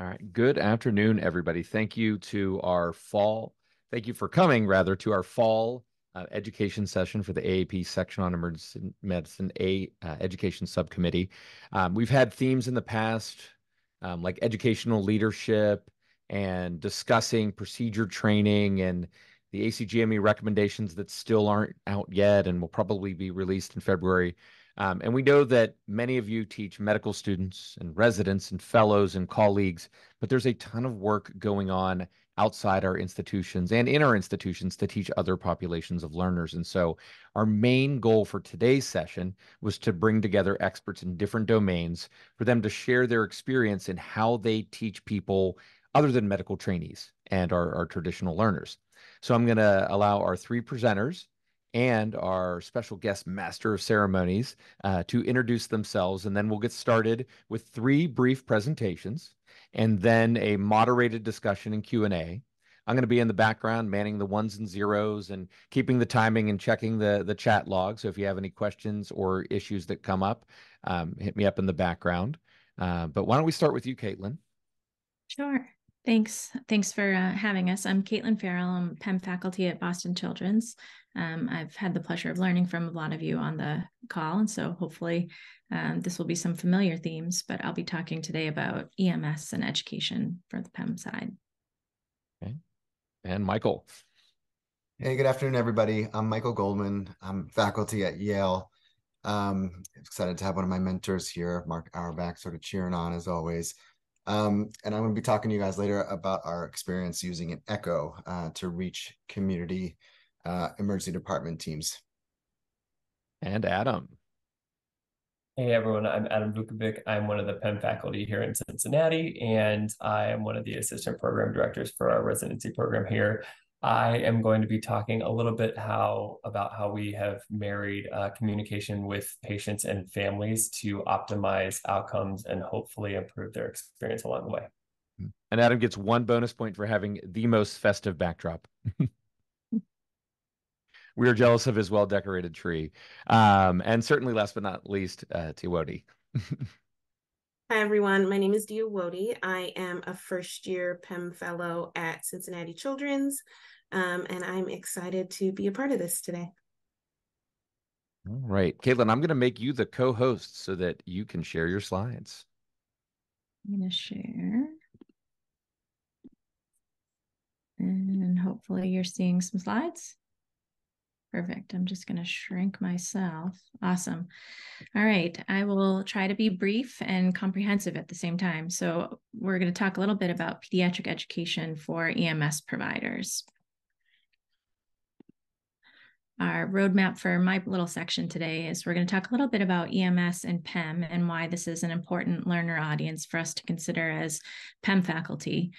All right. Good afternoon, everybody. Thank you to our fall, thank you for coming, rather, to our fall uh, education session for the AAP section on emergency medicine A uh, education subcommittee. Um, we've had themes in the past um, like educational leadership and discussing procedure training and the ACGME recommendations that still aren't out yet and will probably be released in February. Um, and we know that many of you teach medical students and residents and fellows and colleagues, but there's a ton of work going on outside our institutions and in our institutions to teach other populations of learners. And so our main goal for today's session was to bring together experts in different domains for them to share their experience in how they teach people other than medical trainees and our, our traditional learners. So I'm going to allow our three presenters and our special guest master of ceremonies uh, to introduce themselves and then we'll get started with three brief presentations and then a moderated discussion and q&a i'm going to be in the background manning the ones and zeros and keeping the timing and checking the, the chat log so if you have any questions or issues that come up um, hit me up in the background uh, but why don't we start with you caitlin sure Thanks. Thanks for uh, having us. I'm Caitlin Farrell. I'm PEM faculty at Boston Children's. Um, I've had the pleasure of learning from a lot of you on the call, and so hopefully um, this will be some familiar themes, but I'll be talking today about EMS and education for the PEM side. Okay. And Michael. Hey, good afternoon, everybody. I'm Michael Goldman. I'm faculty at Yale. Um, excited to have one of my mentors here, Mark Auerbach, sort of cheering on as always. Um, and I'm going to be talking to you guys later about our experience using an Echo uh, to reach community uh, emergency department teams. And Adam. Hey everyone, I'm Adam Vukovic. I'm one of the PEM faculty here in Cincinnati, and I am one of the assistant program directors for our residency program here. I am going to be talking a little bit how about how we have married uh, communication with patients and families to optimize outcomes and hopefully improve their experience along the way. And Adam gets one bonus point for having the most festive backdrop. we are jealous of his well decorated tree. Um, and certainly, last but not least, uh, Deawodi. Hi, everyone. My name is Deawodi. I am a first year PEM fellow at Cincinnati Children's, um, and I'm excited to be a part of this today. All right. Caitlin, I'm going to make you the co host so that you can share your slides. I'm going to share. And hopefully, you're seeing some slides. Perfect. I'm just going to shrink myself. Awesome. All right. I will try to be brief and comprehensive at the same time. So, we're going to talk a little bit about pediatric education for EMS providers. Our roadmap for my little section today is we're going to talk a little bit about EMS and PEM and why this is an important learner audience for us to consider as PEM faculty.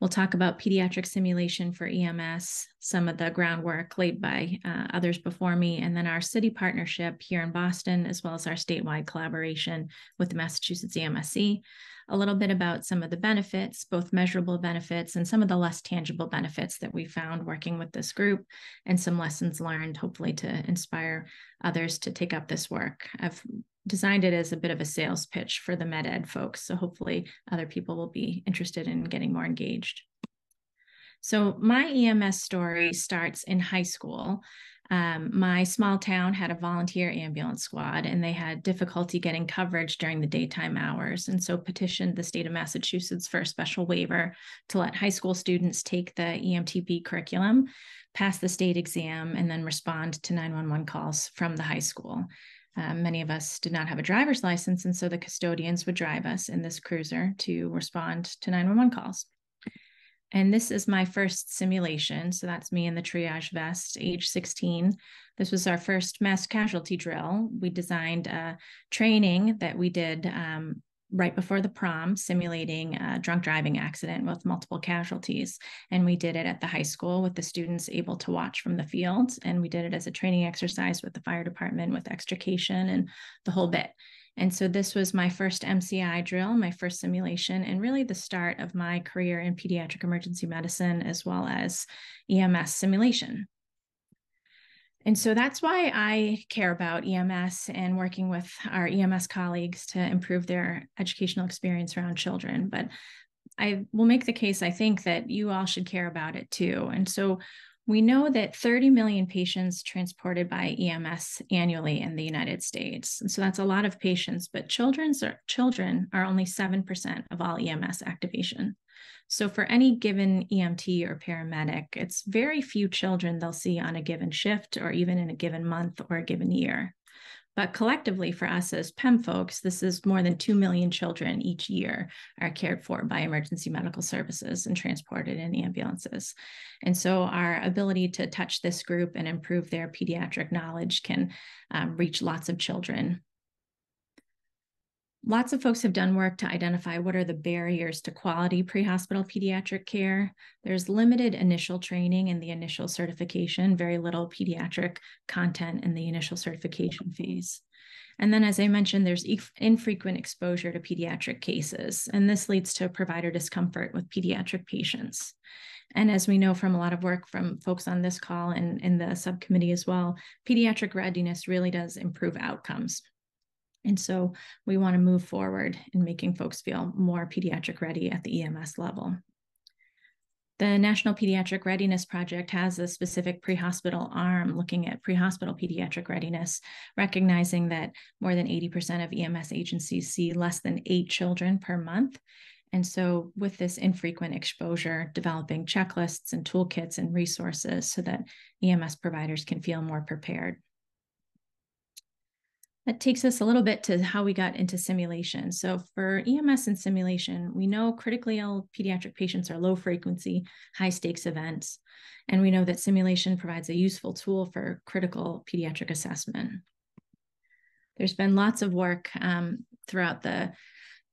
We'll talk about pediatric simulation for EMS, some of the groundwork laid by uh, others before me, and then our city partnership here in Boston, as well as our statewide collaboration with the Massachusetts EMSC. A little bit about some of the benefits, both measurable benefits and some of the less tangible benefits that we found working with this group, and some lessons learned, hopefully, to inspire others to take up this work. I've designed it as a bit of a sales pitch for the med ed folks. So hopefully other people will be interested in getting more engaged. So my EMS story starts in high school. Um, my small town had a volunteer ambulance squad and they had difficulty getting coverage during the daytime hours. And so petitioned the state of Massachusetts for a special waiver to let high school students take the EMTP curriculum, pass the state exam, and then respond to 911 calls from the high school. Um, many of us did not have a driver's license, and so the custodians would drive us in this cruiser to respond to 911 calls. And this is my first simulation. So that's me in the triage vest, age 16. This was our first mass casualty drill. We designed a training that we did um, right before the prom, simulating a drunk driving accident with multiple casualties. And we did it at the high school with the students able to watch from the field. And we did it as a training exercise with the fire department with extrication and the whole bit. And so this was my first MCI drill, my first simulation, and really the start of my career in pediatric emergency medicine as well as EMS simulation. And so that's why I care about EMS and working with our EMS colleagues to improve their educational experience around children. But I will make the case, I think, that you all should care about it too. And so we know that 30 million patients transported by EMS annually in the United States. And so that's a lot of patients, but children's are, children are only 7% of all EMS activation. So for any given EMT or paramedic, it's very few children they'll see on a given shift or even in a given month or a given year. But collectively, for us as PEM folks, this is more than 2 million children each year are cared for by emergency medical services and transported in ambulances. And so our ability to touch this group and improve their pediatric knowledge can um, reach lots of children Lots of folks have done work to identify what are the barriers to quality pre-hospital pediatric care. There's limited initial training and the initial certification, very little pediatric content in the initial certification phase. And then, as I mentioned, there's infrequent exposure to pediatric cases, and this leads to provider discomfort with pediatric patients. And as we know from a lot of work from folks on this call and in the subcommittee as well, pediatric readiness really does improve outcomes. And so we want to move forward in making folks feel more pediatric ready at the EMS level. The National Pediatric Readiness Project has a specific pre hospital arm looking at pre hospital pediatric readiness, recognizing that more than 80% of EMS agencies see less than eight children per month. And so, with this infrequent exposure, developing checklists and toolkits and resources so that EMS providers can feel more prepared. That takes us a little bit to how we got into simulation. So for EMS and simulation, we know critically ill pediatric patients are low frequency, high stakes events. And we know that simulation provides a useful tool for critical pediatric assessment. There's been lots of work um, throughout the,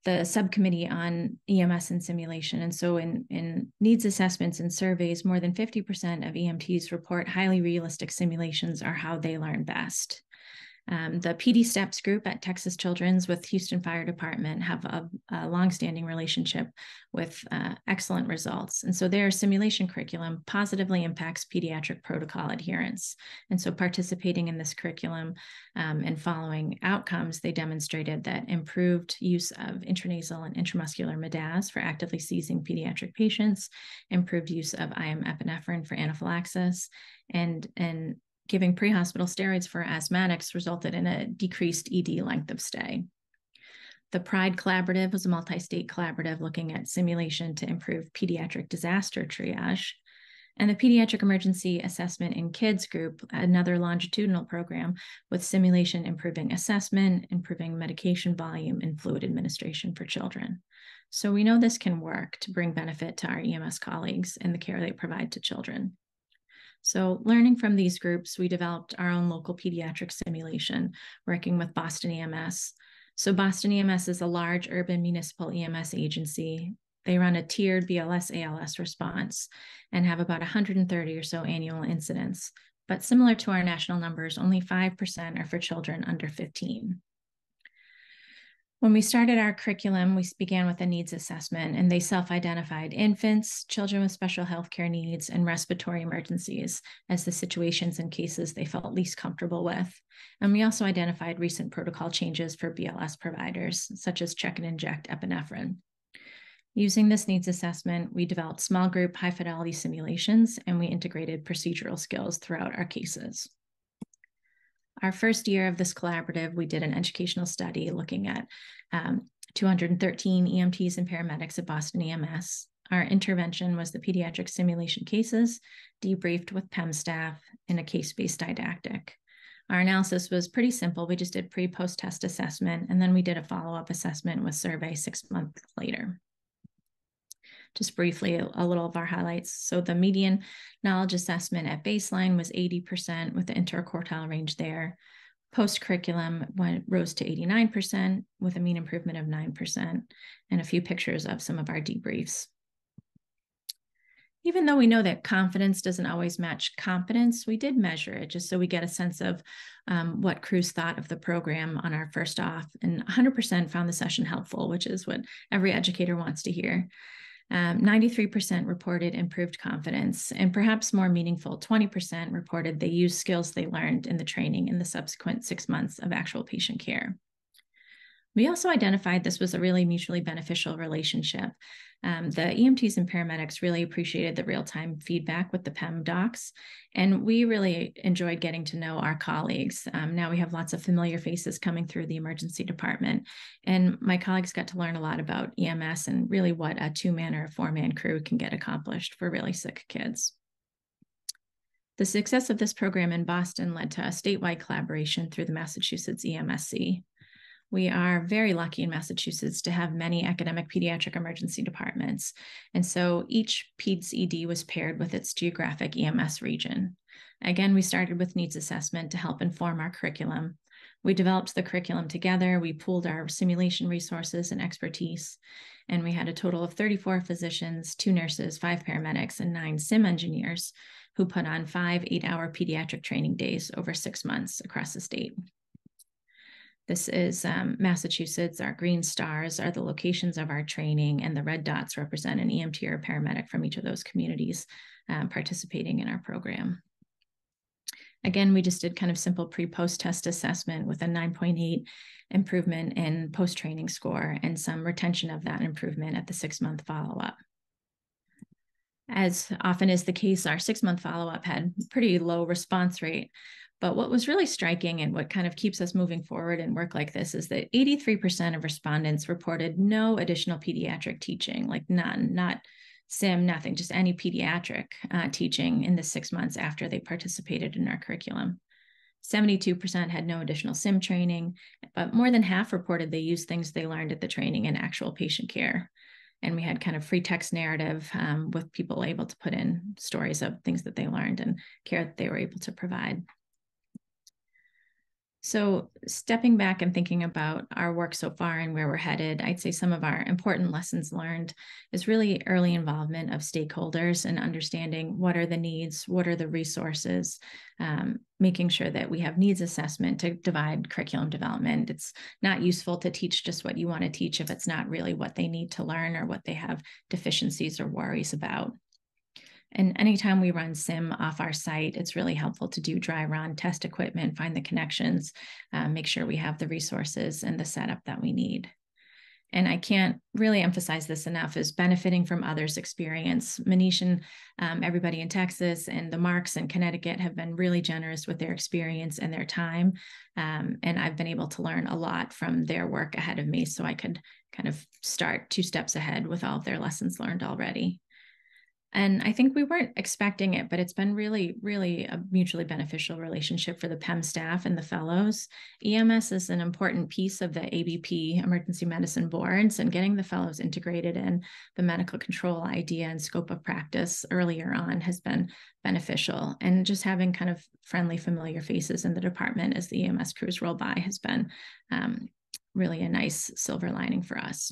the subcommittee on EMS and simulation. And so in, in needs assessments and surveys, more than 50% of EMTs report highly realistic simulations are how they learn best. Um, the PD STEPS group at Texas Children's with Houston Fire Department have a, a longstanding relationship with uh, excellent results. And so their simulation curriculum positively impacts pediatric protocol adherence. And so participating in this curriculum um, and following outcomes, they demonstrated that improved use of intranasal and intramuscular MIDAZ for actively seizing pediatric patients, improved use of IM epinephrine for anaphylaxis, and, and giving pre-hospital steroids for asthmatics resulted in a decreased ED length of stay. The PRIDE collaborative was a multi-state collaborative looking at simulation to improve pediatric disaster triage. And the Pediatric Emergency Assessment in Kids group, another longitudinal program with simulation improving assessment, improving medication volume, and fluid administration for children. So we know this can work to bring benefit to our EMS colleagues and the care they provide to children. So, learning from these groups, we developed our own local pediatric simulation, working with Boston EMS. So, Boston EMS is a large urban municipal EMS agency. They run a tiered BLS ALS response and have about 130 or so annual incidents. But similar to our national numbers, only 5% are for children under 15. When we started our curriculum, we began with a needs assessment, and they self identified infants, children with special healthcare needs, and respiratory emergencies as the situations and cases they felt least comfortable with. And we also identified recent protocol changes for BLS providers, such as check and inject epinephrine. Using this needs assessment, we developed small group high fidelity simulations and we integrated procedural skills throughout our cases. Our first year of this collaborative, we did an educational study looking at um, 213 EMTs and paramedics at Boston EMS. Our intervention was the pediatric simulation cases, debriefed with PEM staff in a case based didactic. Our analysis was pretty simple. We just did pre post test assessment, and then we did a follow up assessment with survey six months later just briefly a, a, little of our highlights. So the median knowledge assessment at baseline was 80% with the interquartile range there. Post curriculum went rose to 89% with a mean improvement of 9% and a few pictures of some of our debriefs. Even though we know that confidence doesn't always match competence, we did measure it just so we get a sense of um, what crews thought of the program on our first off. And 100% found the session helpful, which is what every educator wants to hear. Um, 93% reported improved confidence, and perhaps more meaningful, 20% reported they used skills they learned in the training in the subsequent six months of actual patient care. We also identified this was a really mutually beneficial relationship. Um, the EMTs and paramedics really appreciated the real time feedback with the PEM docs, and we really enjoyed getting to know our colleagues. Um, now we have lots of familiar faces coming through the emergency department, and my colleagues got to learn a lot about EMS and really what a two man or a four man crew can get accomplished for really sick kids. The success of this program in Boston led to a statewide collaboration through the Massachusetts EMSC. We are very lucky in Massachusetts to have many academic pediatric emergency departments. And so each PEDS ED was paired with its geographic EMS region. Again, we started with needs assessment to help inform our curriculum. We developed the curriculum together, we pooled our simulation resources and expertise, and we had a total of 34 physicians, two nurses, five paramedics, and nine sim engineers who put on five eight hour pediatric training days over six months across the state. This is um, Massachusetts. Our green stars are the locations of our training, and the red dots represent an EMT or paramedic from each of those communities um, participating in our program. Again, we just did kind of simple pre-post test assessment with a 9.8 improvement in post-training score and some retention of that improvement at the six-month follow-up. As often is the case, our six-month follow-up had pretty low response rate, but what was really striking and what kind of keeps us moving forward in work like this is that 83% of respondents reported no additional pediatric teaching, like none, not sim, nothing, just any pediatric uh, teaching in the six months after they participated in our curriculum. 72% had no additional sim training, but more than half reported they used things they learned at the training in actual patient care. And we had kind of free text narrative um, with people able to put in stories of things that they learned and care that they were able to provide. So, stepping back and thinking about our work so far and where we're headed, I'd say some of our important lessons learned is really early involvement of stakeholders and understanding what are the needs, what are the resources, um, making sure that we have needs assessment to divide curriculum development. It's not useful to teach just what you want to teach if it's not really what they need to learn or what they have deficiencies or worries about. And anytime we run sim off our site, it's really helpful to do dry run, test equipment, find the connections, uh, make sure we have the resources and the setup that we need. And I can't really emphasize this enough is benefiting from others' experience. Manish and um, everybody in Texas and the Marks in Connecticut have been really generous with their experience and their time. Um, and I've been able to learn a lot from their work ahead of me so I could kind of start two steps ahead with all of their lessons learned already. And I think we weren't expecting it, but it's been really, really a mutually beneficial relationship for the PEM staff and the fellows. EMS is an important piece of the ABP emergency medicine boards, and getting the fellows integrated in the medical control idea and scope of practice earlier on has been beneficial. And just having kind of friendly, familiar faces in the department as the EMS crews roll by has been um, really a nice silver lining for us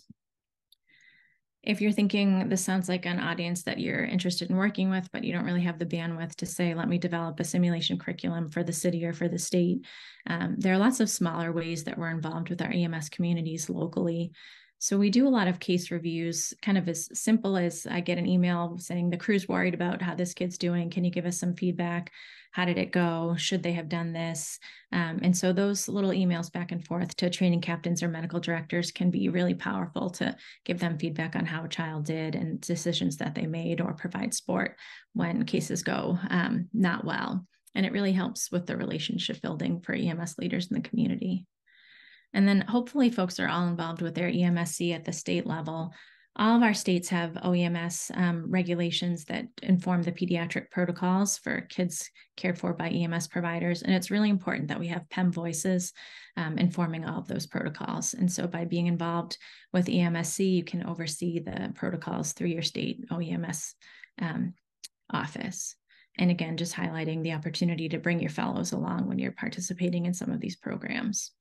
if you're thinking this sounds like an audience that you're interested in working with, but you don't really have the bandwidth to say, let me develop a simulation curriculum for the city or for the state, um, there are lots of smaller ways that we're involved with our EMS communities locally. So we do a lot of case reviews, kind of as simple as I get an email saying the crew's worried about how this kid's doing. Can you give us some feedback? How did it go? Should they have done this? Um, and so those little emails back and forth to training captains or medical directors can be really powerful to give them feedback on how a child did and decisions that they made or provide support when cases go um, not well. And it really helps with the relationship building for EMS leaders in the community. And then hopefully folks are all involved with their EMSC at the state level. All of our states have OEMS um, regulations that inform the pediatric protocols for kids cared for by EMS providers. And it's really important that we have PEM voices um, informing all of those protocols. And so by being involved with EMSC, you can oversee the protocols through your state OEMS um, office. And again, just highlighting the opportunity to bring your fellows along when you're participating in some of these programs.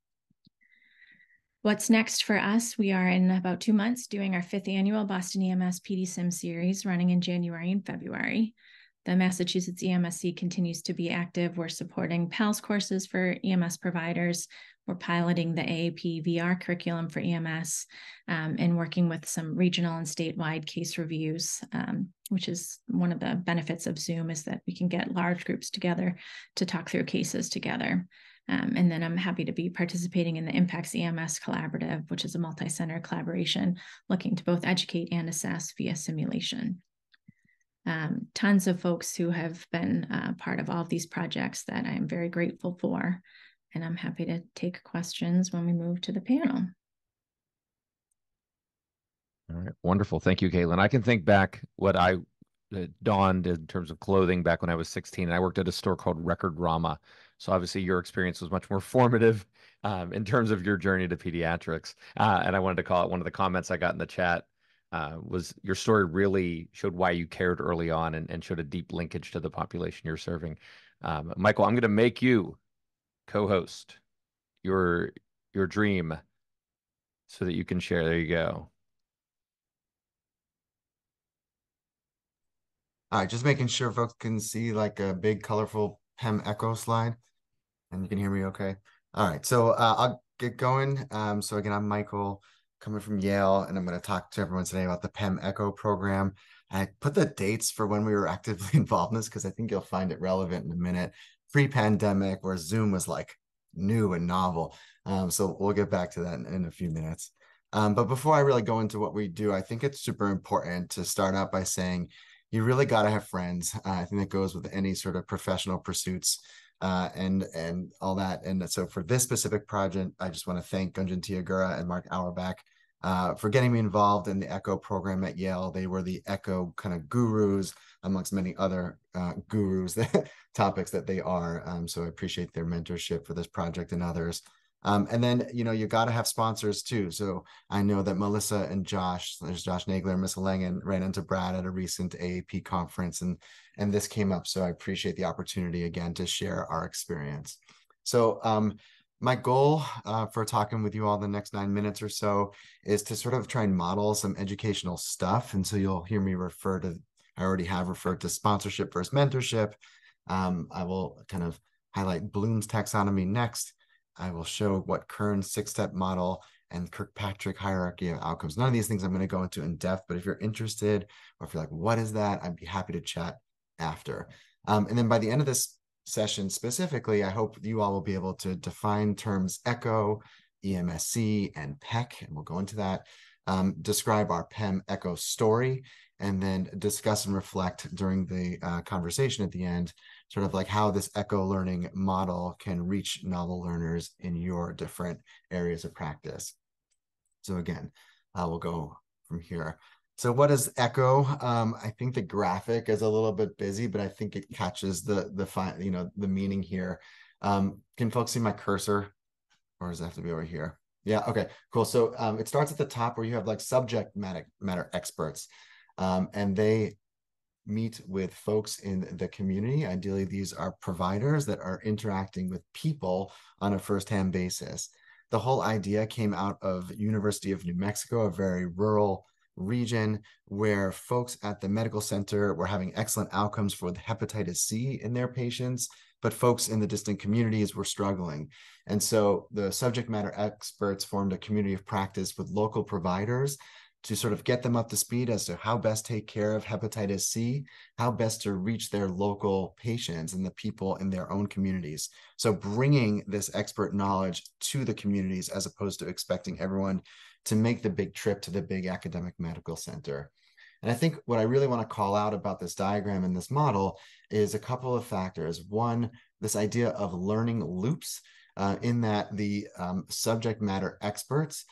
What's next for us? We are in about two months doing our fifth annual Boston EMS PD Sim series running in January and February. The Massachusetts EMSC continues to be active. We're supporting PALS courses for EMS providers. We're piloting the AAP VR curriculum for EMS um, and working with some regional and statewide case reviews, um, which is one of the benefits of Zoom is that we can get large groups together to talk through cases together. Um, and then I'm happy to be participating in the Impacts EMS Collaborative, which is a multi-center collaboration looking to both educate and assess via simulation. Um, tons of folks who have been uh, part of all of these projects that I'm very grateful for. And I'm happy to take questions when we move to the panel. All right, wonderful. Thank you, Caitlin. I can think back what I uh, donned in terms of clothing back when I was 16. And I worked at a store called Record Rama, so obviously your experience was much more formative um, in terms of your journey to pediatrics. Uh, and I wanted to call it one of the comments I got in the chat uh, was your story really showed why you cared early on and, and showed a deep linkage to the population you're serving. Um, Michael, I'm going to make you co-host your your dream so that you can share. There you go. All right, just making sure folks can see like a big colorful PEM echo slide and you can hear me okay. All right, so uh, I'll get going. Um, so again, I'm Michael coming from Yale, and I'm going to talk to everyone today about the PEM Echo program. I put the dates for when we were actively involved in this because I think you'll find it relevant in a minute. Pre-pandemic, where Zoom was like new and novel. Um, so we'll get back to that in, in a few minutes. Um, but before I really go into what we do, I think it's super important to start out by saying you really got to have friends. Uh, I think that goes with any sort of professional pursuits uh, and and all that. And so for this specific project, I just want to thank Gunjan Tiyagura and Mark Auerbach uh, for getting me involved in the ECHO program at Yale. They were the ECHO kind of gurus amongst many other uh, gurus topics that they are. Um, so I appreciate their mentorship for this project and others. Um, and then, you know, you got to have sponsors too. So I know that Melissa and Josh, there's Josh Nagler and Miss Langhan, ran into Brad at a recent AAP conference and, and this came up. So I appreciate the opportunity again to share our experience. So um, my goal uh, for talking with you all the next nine minutes or so is to sort of try and model some educational stuff. And so you'll hear me refer to, I already have referred to sponsorship versus mentorship. Um, I will kind of highlight Bloom's taxonomy next I will show what Kern's six-step model and Kirkpatrick hierarchy of outcomes. None of these things I'm going to go into in depth, but if you're interested or if you're like, what is that? I'd be happy to chat after. Um, and then by the end of this session specifically, I hope you all will be able to define terms ECHO, EMSC, and PEC, and we'll go into that. Um, describe our PEM ECHO story, and then discuss and reflect during the uh, conversation at the end sort of like how this echo learning model can reach novel learners in your different areas of practice. So again, uh, we'll go from here. So what is echo? Um, I think the graphic is a little bit busy, but I think it catches the the fine, you know, the meaning here. Um, can folks see my cursor, or does it have to be over here? Yeah. Okay. Cool. So um, it starts at the top where you have like subject matter matter experts, um, and they meet with folks in the community. Ideally, these are providers that are interacting with people on a firsthand basis. The whole idea came out of University of New Mexico, a very rural region where folks at the medical center were having excellent outcomes for the hepatitis C in their patients, but folks in the distant communities were struggling. And so the subject matter experts formed a community of practice with local providers to sort of get them up to speed as to how best take care of hepatitis C, how best to reach their local patients and the people in their own communities. So bringing this expert knowledge to the communities as opposed to expecting everyone to make the big trip to the big academic medical center. And I think what I really want to call out about this diagram and this model is a couple of factors. One, this idea of learning loops, uh, in that the um, subject matter experts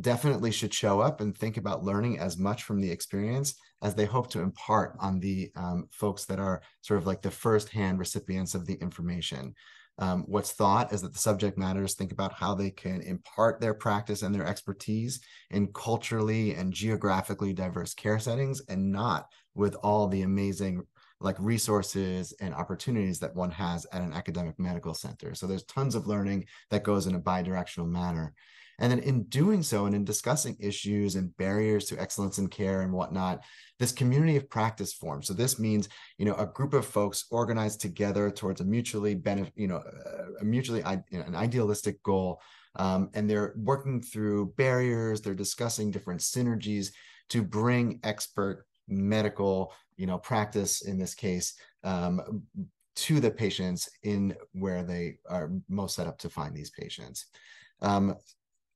definitely should show up and think about learning as much from the experience as they hope to impart on the um, folks that are sort of like the first-hand recipients of the information. Um, what's thought is that the subject matters think about how they can impart their practice and their expertise in culturally and geographically diverse care settings and not with all the amazing like resources and opportunities that one has at an academic medical center. So there's tons of learning that goes in a bidirectional manner. And then in doing so and in discussing issues and barriers to excellence in care and whatnot, this community of practice forms. So this means, you know, a group of folks organized together towards a mutually benefit, you know, a mutually you know, an idealistic goal. Um, and they're working through barriers, they're discussing different synergies to bring expert medical, you know, practice in this case, um, to the patients in where they are most set up to find these patients. Um,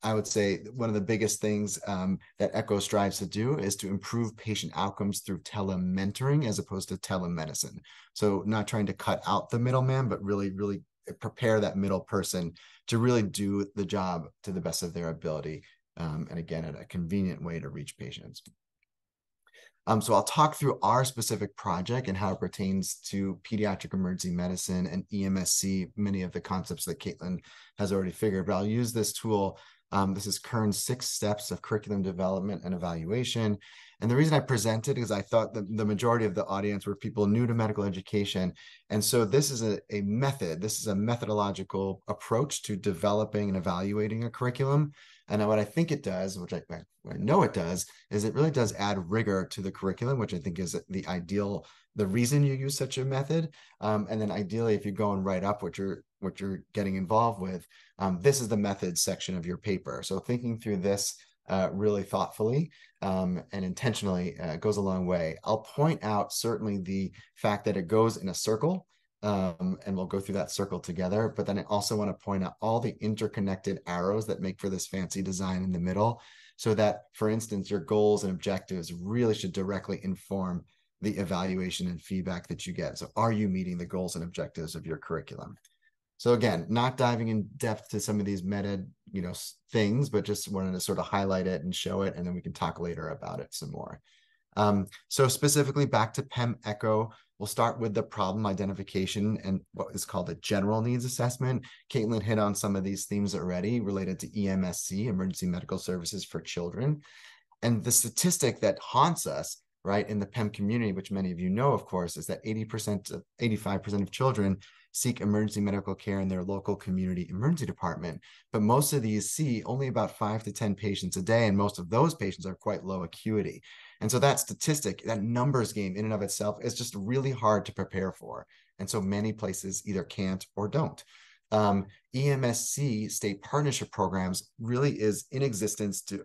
I would say one of the biggest things um, that ECHO strives to do is to improve patient outcomes through telementoring as opposed to telemedicine. So not trying to cut out the middleman, but really, really prepare that middle person to really do the job to the best of their ability. Um, and again, at a convenient way to reach patients. Um, so I'll talk through our specific project and how it pertains to pediatric emergency medicine and EMSC, many of the concepts that Caitlin has already figured, but I'll use this tool. Um, this is Kern's six steps of curriculum development and evaluation. And the reason I presented is I thought that the majority of the audience were people new to medical education. And so this is a, a method, this is a methodological approach to developing and evaluating a curriculum and what I think it does, which I, I know it does, is it really does add rigor to the curriculum, which I think is the ideal, the reason you use such a method. Um, and then ideally, if you're going right up what you're what you're getting involved with, um, this is the methods section of your paper. So thinking through this uh, really thoughtfully um, and intentionally uh, goes a long way. I'll point out certainly the fact that it goes in a circle um, and we'll go through that circle together. But then I also want to point out all the interconnected arrows that make for this fancy design in the middle, so that, for instance, your goals and objectives really should directly inform the evaluation and feedback that you get. So, are you meeting the goals and objectives of your curriculum? So again, not diving in depth to some of these meta, you know, things, but just wanted to sort of highlight it and show it, and then we can talk later about it some more. Um, so specifically back to PEM Echo, We'll start with the problem identification and what is called a general needs assessment. Caitlin hit on some of these themes already related to EMSC, Emergency Medical Services for Children. And the statistic that haunts us, right, in the PEM community, which many of you know, of course, is that 80% of 85% of children seek emergency medical care in their local community emergency department. But most of these see only about five to 10 patients a day, and most of those patients are quite low acuity. And so that statistic, that numbers game in and of itself is just really hard to prepare for. And so many places either can't or don't. Um, EMSC state partnership programs really is in existence to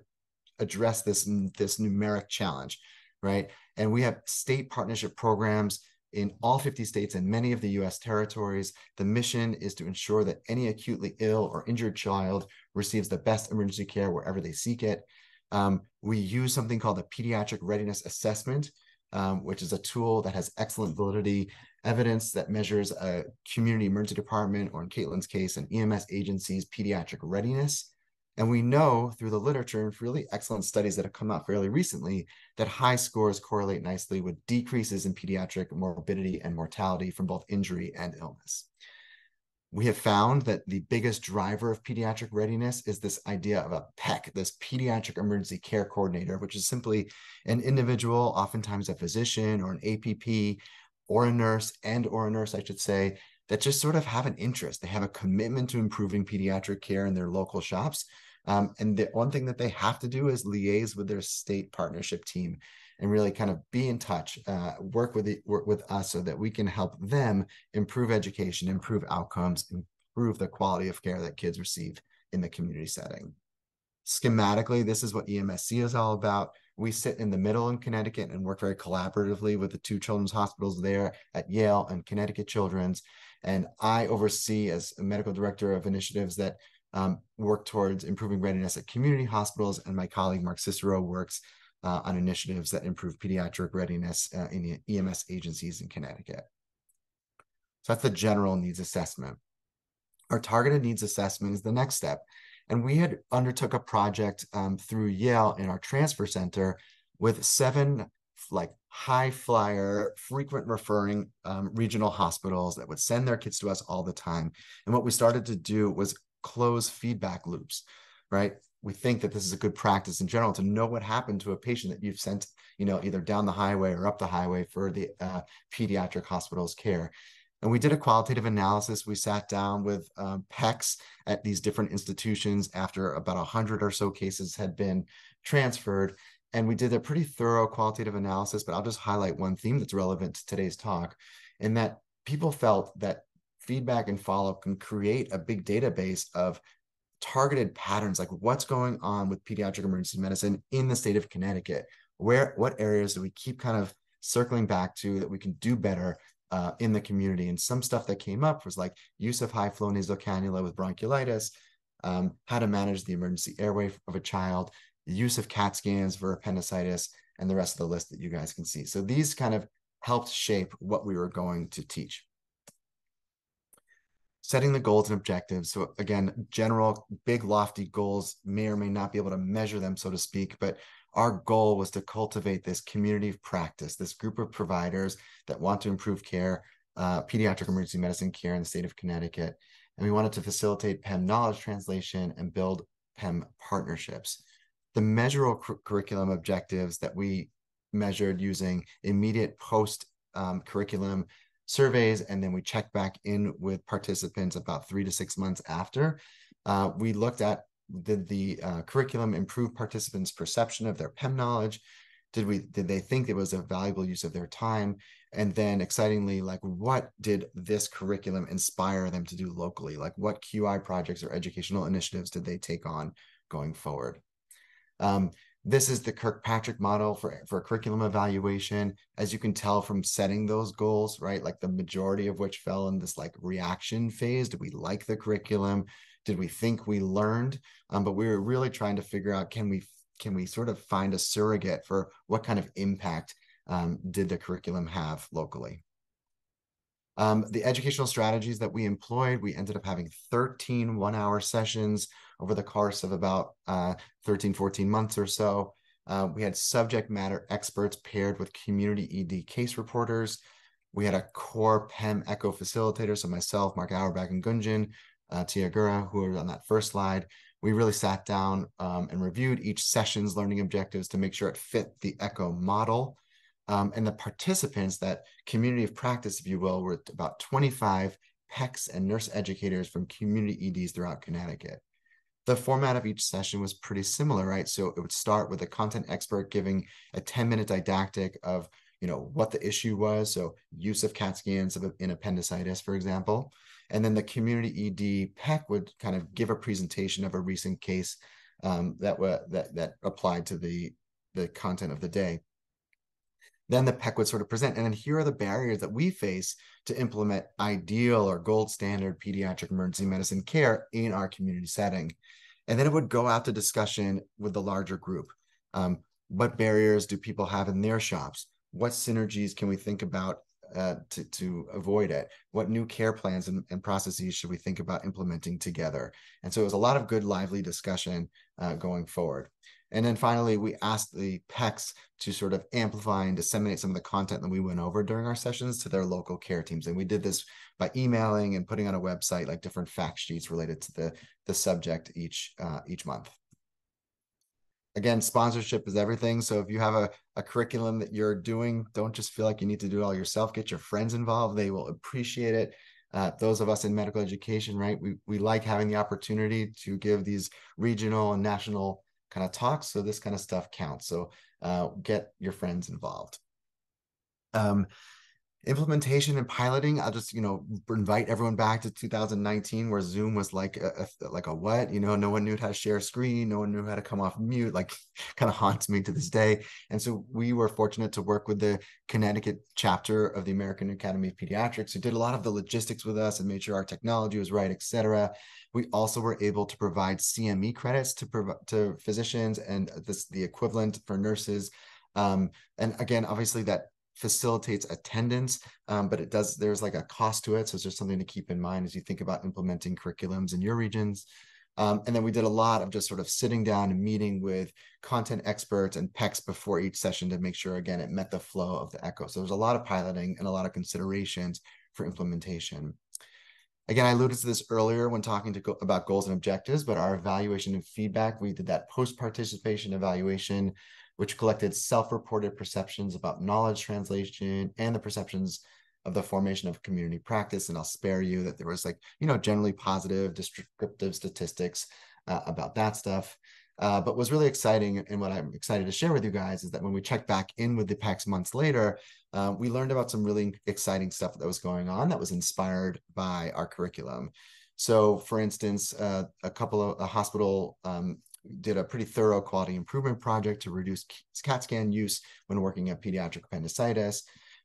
address this, this numeric challenge, right? And we have state partnership programs in all 50 states and many of the US territories. The mission is to ensure that any acutely ill or injured child receives the best emergency care wherever they seek it. Um, we use something called the Pediatric Readiness Assessment, um, which is a tool that has excellent validity evidence that measures a community emergency department, or in Caitlin's case, an EMS agency's pediatric readiness. And we know through the literature and really excellent studies that have come out fairly recently that high scores correlate nicely with decreases in pediatric morbidity and mortality from both injury and illness we have found that the biggest driver of pediatric readiness is this idea of a PEC, this pediatric emergency care coordinator, which is simply an individual, oftentimes a physician or an APP or a nurse and or a nurse, I should say, that just sort of have an interest. They have a commitment to improving pediatric care in their local shops. Um, and the one thing that they have to do is liaise with their state partnership team and really kind of be in touch, uh, work with the, work with us so that we can help them improve education, improve outcomes, improve the quality of care that kids receive in the community setting. Schematically, this is what EMSC is all about. We sit in the middle in Connecticut and work very collaboratively with the two children's hospitals there at Yale and Connecticut Children's. And I oversee, as a medical director of initiatives that um, work towards improving readiness at community hospitals, and my colleague Mark Cicero works uh, on initiatives that improve pediatric readiness uh, in the EMS agencies in Connecticut. So that's the general needs assessment. Our targeted needs assessment is the next step. And we had undertook a project um, through Yale in our transfer center with seven like high flyer, frequent referring um, regional hospitals that would send their kids to us all the time. And what we started to do was close feedback loops, right? we think that this is a good practice in general to know what happened to a patient that you've sent, you know, either down the highway or up the highway for the uh, pediatric hospital's care. And we did a qualitative analysis. We sat down with um, PECs at these different institutions after about 100 or so cases had been transferred. And we did a pretty thorough qualitative analysis, but I'll just highlight one theme that's relevant to today's talk, in that people felt that feedback and follow up can create a big database of targeted patterns like what's going on with pediatric emergency medicine in the state of Connecticut. Where what areas do we keep kind of circling back to that we can do better uh, in the community. And some stuff that came up was like use of high flow nasal cannula with bronchiolitis, um, how to manage the emergency airway of a child, use of CAT scans for appendicitis, and the rest of the list that you guys can see. So these kind of helped shape what we were going to teach. Setting the goals and objectives. So again, general, big, lofty goals may or may not be able to measure them, so to speak, but our goal was to cultivate this community of practice, this group of providers that want to improve care, uh, pediatric emergency medicine care in the state of Connecticut. And we wanted to facilitate PEM knowledge translation and build PEM partnerships. The measurable curriculum objectives that we measured using immediate post um, curriculum surveys, and then we checked back in with participants about three to six months after. Uh, we looked at did the uh, curriculum improve participants' perception of their PEM knowledge? Did we did they think it was a valuable use of their time? And then excitingly, like what did this curriculum inspire them to do locally? Like what QI projects or educational initiatives did they take on going forward? Um, this is the Kirkpatrick model for, for curriculum evaluation. As you can tell from setting those goals, right? Like the majority of which fell in this like reaction phase. Did we like the curriculum? did we think we learned um, but we were really trying to figure out can we can we sort of find a surrogate for what kind of impact um, did the curriculum have locally um, the educational strategies that we employed we ended up having 13 one hour sessions over the course of about uh, 13 14 months or so. Uh, we had subject matter experts paired with community ed case reporters. We had a core PEM echo facilitator, so myself, Mark Auerbach, and Gunjan uh, Tiyagura, who are on that first slide, we really sat down um, and reviewed each session's learning objectives to make sure it fit the ECHO model. Um, and the participants, that community of practice, if you will, were about 25 PECs and nurse educators from community EDs throughout Connecticut. The format of each session was pretty similar, right? So it would start with a content expert giving a 10 minute didactic of you know what the issue was so use of cat scans in appendicitis for example and then the community ed pec would kind of give a presentation of a recent case um, that, that that applied to the the content of the day then the PEC would sort of present. And then here are the barriers that we face to implement ideal or gold standard pediatric emergency medicine care in our community setting. And then it would go out to discussion with the larger group. Um, what barriers do people have in their shops? what synergies can we think about uh, to, to avoid it? What new care plans and, and, processes should we think about implementing together? And so it was a lot of good, lively discussion uh, going forward. And then finally, we asked the PECs to sort of amplify and disseminate some of the content that we went over during our sessions to their local care teams. And we did this by emailing and putting on a website like different fact sheets related to the, the subject each uh, each month again, sponsorship is everything. So if you have a, a curriculum that you're doing, don't just feel like you need to do it all yourself. Get your friends involved. They will appreciate it. Uh, those of us in medical education, right? We, we like having the opportunity to give these regional and national kind of talks. So this kind of stuff counts. So uh, get your friends involved. Um, implementation and piloting i'll just you know invite everyone back to 2019 where zoom was like a, a, like a what you know? No one knew how to share a screen no one knew how to come off mute like kind of haunts me to this day. And so we were fortunate to work with the connecticut chapter of the american academy of pediatrics who did a lot of the logistics with us and made sure our technology was right etc we also were able to provide cme credits to to physicians and this the equivalent for nurses. Um, and again obviously that facilitates attendance, um, but it does, there's like a cost to it. So it's just something to keep in mind as you think about implementing curriculums in your regions. Um, and then we did a lot of just sort of sitting down and meeting with content experts and PECs before each session to make sure, again, it met the flow of the echo. So there's a lot of piloting and a lot of considerations for implementation. Again, I alluded to this earlier when talking to go about goals and objectives, but our evaluation and feedback, we did that post-participation evaluation which collected self-reported perceptions about knowledge translation and the perceptions of the formation of community practice. And I'll spare you that there was like, you know, generally positive descriptive statistics uh, about that stuff. Uh, but was really exciting and what I'm excited to share with you guys is that when we checked back in with the PECs months later, uh, we learned about some really exciting stuff that was going on that was inspired by our curriculum. So, for instance, uh, a couple of a hospital um, did a pretty thorough quality improvement project to reduce CAT scan use when working at pediatric appendicitis.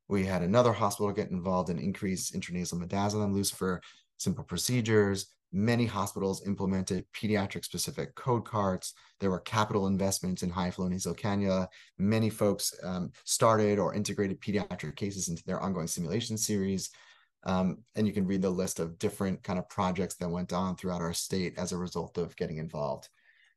We had another hospital get involved and increase intranasal midazolam use for simple procedures. Many hospitals implemented pediatric specific code cards. There were capital investments in high flow nasal cannula. Many folks um, started or integrated pediatric cases into their ongoing simulation series. Um, and you can read the list of different kind of projects that went on throughout our state as a result of getting involved.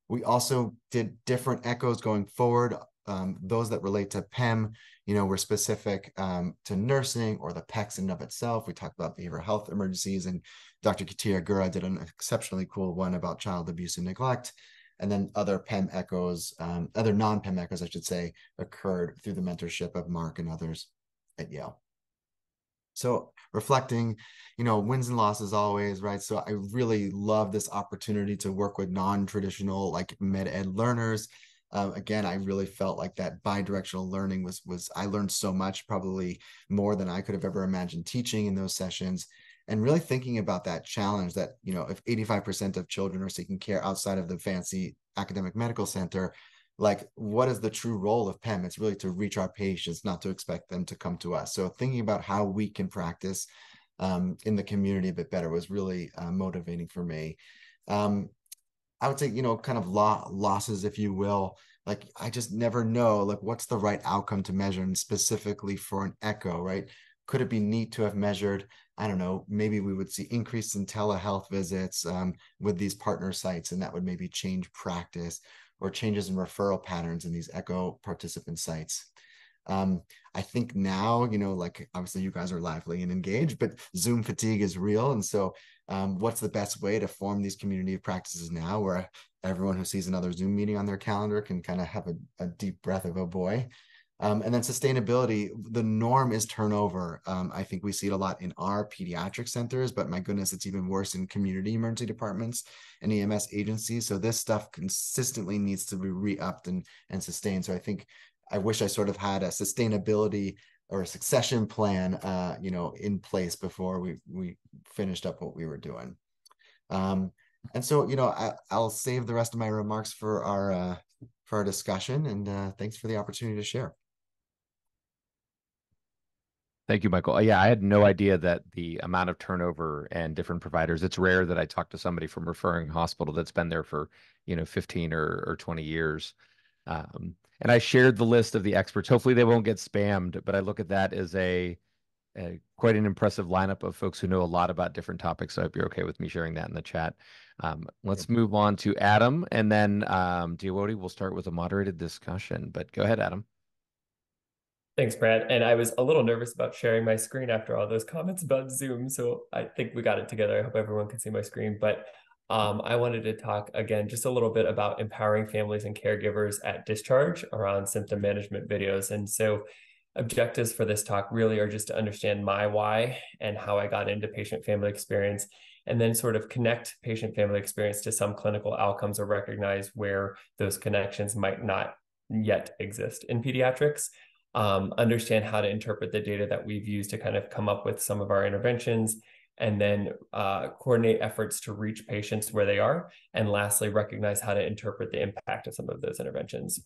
We also did different echoes going forward. Um, those that relate to PEM, you know, were specific um, to nursing or the PECs in of itself. We talked about behavioral health emergencies, and Dr. Tiyagura did an exceptionally cool one about child abuse and neglect. And then other PEM echoes, um, other non-PEM echoes, I should say, occurred through the mentorship of Mark and others at Yale. So reflecting, you know, wins and losses always, right? So I really love this opportunity to work with non-traditional like med ed learners. Um, again, I really felt like that bi-directional learning was was I learned so much, probably more than I could have ever imagined teaching in those sessions. And really thinking about that challenge that, you know, if 85% of children are seeking care outside of the fancy academic medical center, like what is the true role of PEM? It's really to reach our patients, not to expect them to come to us. So thinking about how we can practice um, in the community a bit better was really uh, motivating for me. Um, I would say, you know, kind of lo- losses, if you will. Like I just never know, like what's the right outcome to measure, and specifically for an echo, right? Could it be neat to have measured? I don't know. Maybe we would see increase in telehealth visits um, with these partner sites, and that would maybe change practice or changes in referral patterns in these echo participant sites. Um, I think now, you know, like obviously you guys are lively and engaged, but Zoom fatigue is real. And so, um, what's the best way to form these community practices now where everyone who sees another Zoom meeting on their calendar can kind of have a, a deep breath of, oh boy, um, and then sustainability, the norm is turnover. Um, I think we see it a lot in our pediatric centers, but my goodness, it's even worse in community emergency departments and EMS agencies. So this stuff consistently needs to be re-upped and, and sustained. So I think I wish I sort of had a sustainability or a succession plan, uh, you know, in place before we we finished up what we were doing. Um, and so, you know, I, will save the rest of my remarks for our uh, for our discussion. And uh, thanks for the opportunity to share. Thank you, Michael. Uh, yeah, I had no idea that the amount of turnover and different providers. It's rare that I talk to somebody from referring hospital that's been there for you know 15 or, or 20 years. Um, and I shared the list of the experts. Hopefully, they won't get spammed, but I look at that as a, a quite an impressive lineup of folks who know a lot about different topics. So I hope you're okay with me sharing that in the chat. Um, let's move on to Adam, and then um, Deawodi will start with a moderated discussion. But go ahead, Adam. Thanks, Brad. And I was a little nervous about sharing my screen after all those comments about Zoom. So I think we got it together. I hope everyone can see my screen. But um, I wanted to talk again just a little bit about empowering families and caregivers at discharge around symptom management videos. And so objectives for this talk really are just to understand my why and how I got into patient family experience and then sort of connect patient family experience to some clinical outcomes or recognize where those connections might not yet exist in pediatrics um, understand how to interpret the data that we've used to kind of come up with some of our interventions, and then uh, coordinate efforts to reach patients where they are. And lastly, recognize how to interpret the impact of some of those interventions.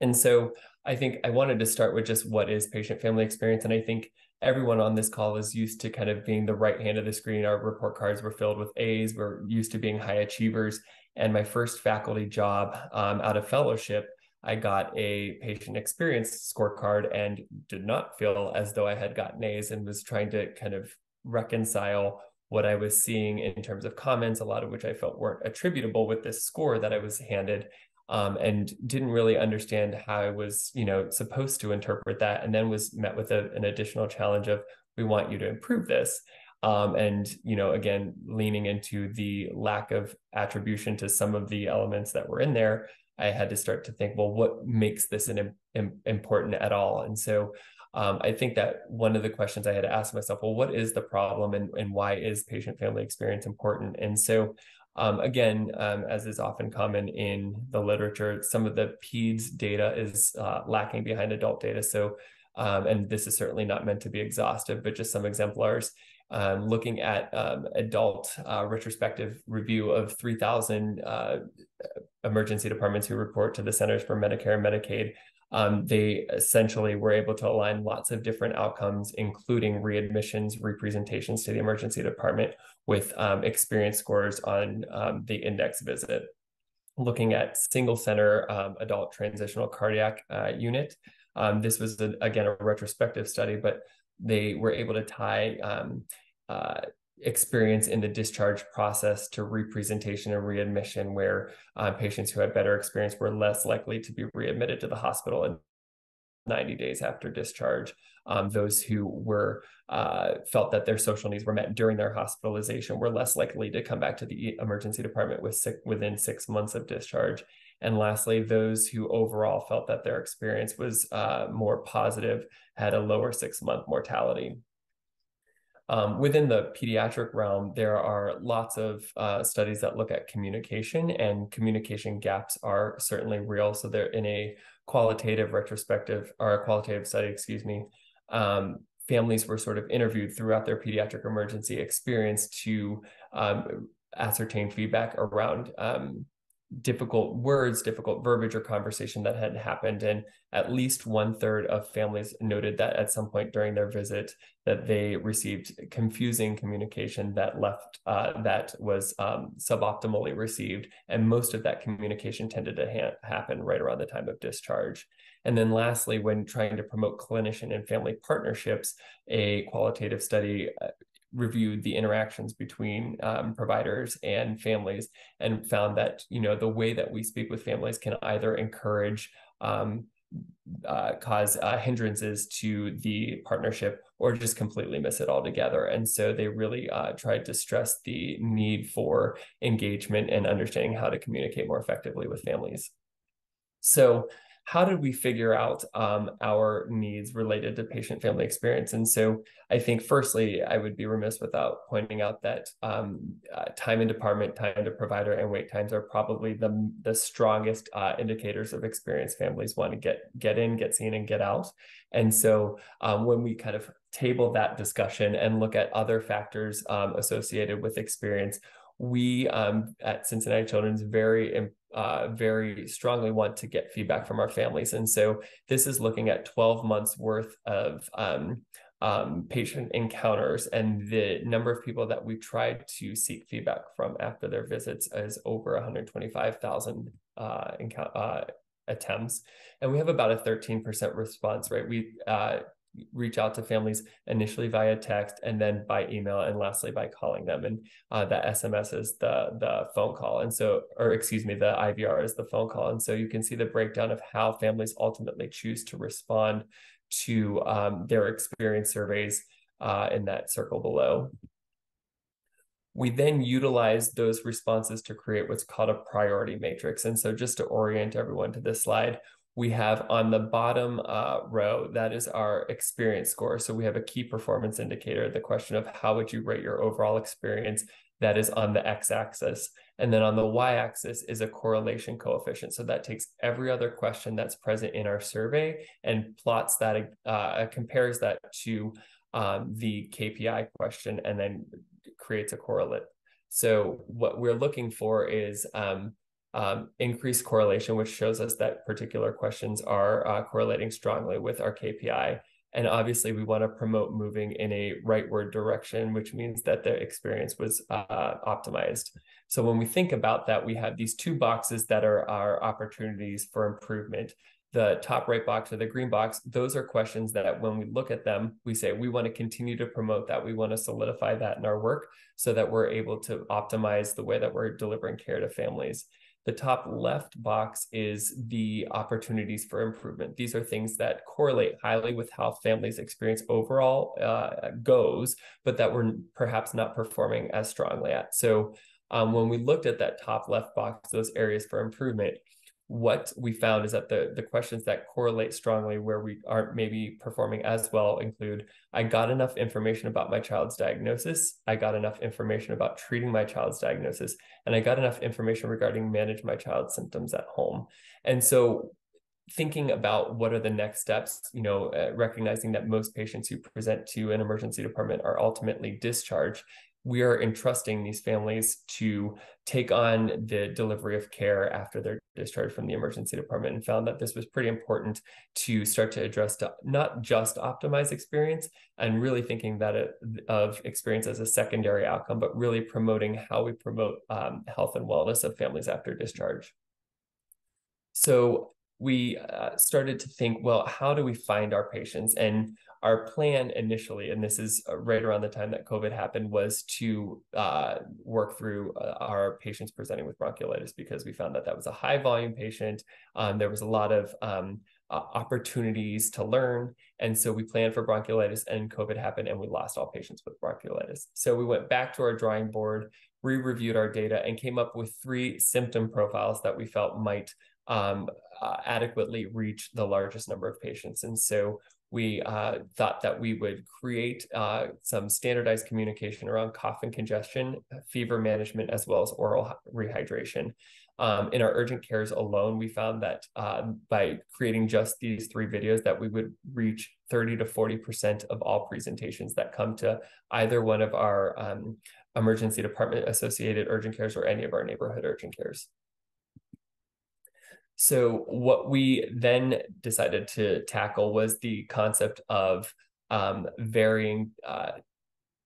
And so I think I wanted to start with just what is patient family experience. And I think everyone on this call is used to kind of being the right hand of the screen. Our report cards were filled with A's. We're used to being high achievers. And my first faculty job um, out of fellowship I got a patient experience scorecard and did not feel as though I had gotten A's and was trying to kind of reconcile what I was seeing in terms of comments, a lot of which I felt weren't attributable with this score that I was handed. Um, and didn't really understand how I was, you know, supposed to interpret that, and then was met with a, an additional challenge of, we want you to improve this. Um, and you know again leaning into the lack of attribution to some of the elements that were in there I had to start to think, well, what makes this an Im- important at all? And so um, I think that one of the questions I had to ask myself, well, what is the problem and, and why is patient family experience important? And so um, again, um, as is often common in the literature, some of the PEDS data is uh, lacking behind adult data. So, um, and this is certainly not meant to be exhaustive, but just some exemplars um, looking at um, adult uh, retrospective review of 3,000 uh, emergency departments who report to the Centers for Medicare and Medicaid. um, they essentially were able to align lots of different outcomes, including readmissions, representations to the emergency department with um, experience scores on um, the index visit. Looking at single center um, adult transitional cardiac uh, unit. This was, a, again, a retrospective study, but they were able to tie um, uh, experience in the discharge process to representation and readmission, where uh, patients who had better experience were less likely to be readmitted to the hospital in 90 days after discharge. Um, those who were uh, felt that their social needs were met during their hospitalization were less likely to come back to the emergency department with sick, within six months of discharge. And lastly, those who overall felt that their experience was uh, more positive had a lower six month mortality. Um, within the pediatric realm, there are lots of uh, studies that look at communication, and communication gaps are certainly real. So they're in a qualitative retrospective or a qualitative study, excuse me. Um, families were sort of interviewed throughout their pediatric emergency experience to um, ascertain feedback around um, difficult words, difficult verbiage or conversation that had happened. And at least one third of families noted that at some point during their visit that they received confusing communication that left uh, that was um, suboptimally received. And most of that communication tended to ha- happen right around the time of discharge. And then lastly, when trying to promote clinician and family partnerships, a qualitative study uh, reviewed the interactions between um, providers and families and found that you know the way that we speak with families can either encourage um, uh, cause uh, hindrances to the partnership or just completely miss it altogether. And so they really uh, tried to stress the need for engagement and understanding how to communicate more effectively with families. So how did we figure out um, our needs related to patient family experience? And so I think, firstly, I would be remiss without pointing out that um, uh, time in department, time to provider, and wait times are probably the, the strongest uh, indicators of experience families want to get, get in, get seen, and get out. And so um, when we kind of table that discussion and look at other factors um, associated with experience, we um, at Cincinnati Children's very uh, very strongly want to get feedback from our families. And so this is looking at 12 months worth of um, um, patient encounters and the number of people that we tried to seek feedback from after their visits is over 125,000 uh, uh, attempts. And we have about a 13% response rate. We uh, reach out to families initially via text and then by email and lastly by calling them. And uh, that sms is the the phone call. And so or excuse me the ivr is the phone call. And so you can see the breakdown of how families ultimately choose to respond to um, their experience surveys uh, in that circle below. We then utilize those responses to create what's called a priority matrix. And so just to orient everyone to this slide, we have on the bottom uh, row, that is our experience score. So we have a key performance indicator, the question of how would you rate your overall experience that is on the x-axis. And then on the y-axis is a correlation coefficient. So that takes every other question that's present in our survey and plots that, uh, compares that to um, the KPI question and then creates a correlate. So what we're looking for is um, um, increased correlation, which shows us that particular questions are uh, correlating strongly with our KPI. And obviously, we want to promote moving in a rightward direction, which means that the experience was uh, optimized. So when we think about that, we have these two boxes that are our opportunities for improvement. The top right box or the green box, those are questions that when we look at them, we say we want to continue to promote that. We want to solidify that in our work so that we're able to optimize the way that we're delivering care to families. The top left box is the opportunities for improvement. These are things that correlate highly with how families' experience overall uh, goes, but that we're perhaps not performing as strongly at. So um, when we looked at that top left box, those areas for improvement, what we found is that the the questions that correlate strongly where we aren't maybe performing as well include I got enough information about my child's diagnosis, I got enough information about treating my child's diagnosis, and I got enough information regarding manage my child's symptoms at home. And so thinking about what are the next steps you know uh, recognizing that most patients who present to an emergency department are ultimately discharged we are entrusting these families to take on the delivery of care after they're discharged from the emergency department and found that this was pretty important to start to address to not just optimize experience and really thinking that it, of experience as a secondary outcome, but really promoting how we promote um, health and wellness of families after discharge. So we uh, started to think, well, how do we find our patients? And our plan initially, and this is uh, right around the time that COVID happened, was to uh, work through uh, our patients presenting with bronchiolitis because we found that that was a high volume patient. Um, there was a lot of um, opportunities to learn. And so we planned for bronchiolitis and COVID happened and we lost all patients with bronchiolitis. So we went back to our drawing board, re-reviewed our data and came up with three symptom profiles that we felt might um, uh, adequately reach the largest number of patients. And so we uh, thought that we would create uh, some standardized communication around cough and congestion, fever management, as well as oral rehydration. Um, in our urgent cares alone, we found that uh, by creating just these three videos, that we would reach 30 to 40% of all presentations that come to either one of our um, emergency department associated urgent cares or any of our neighborhood urgent cares. So what we then decided to tackle was the concept of um, varying uh,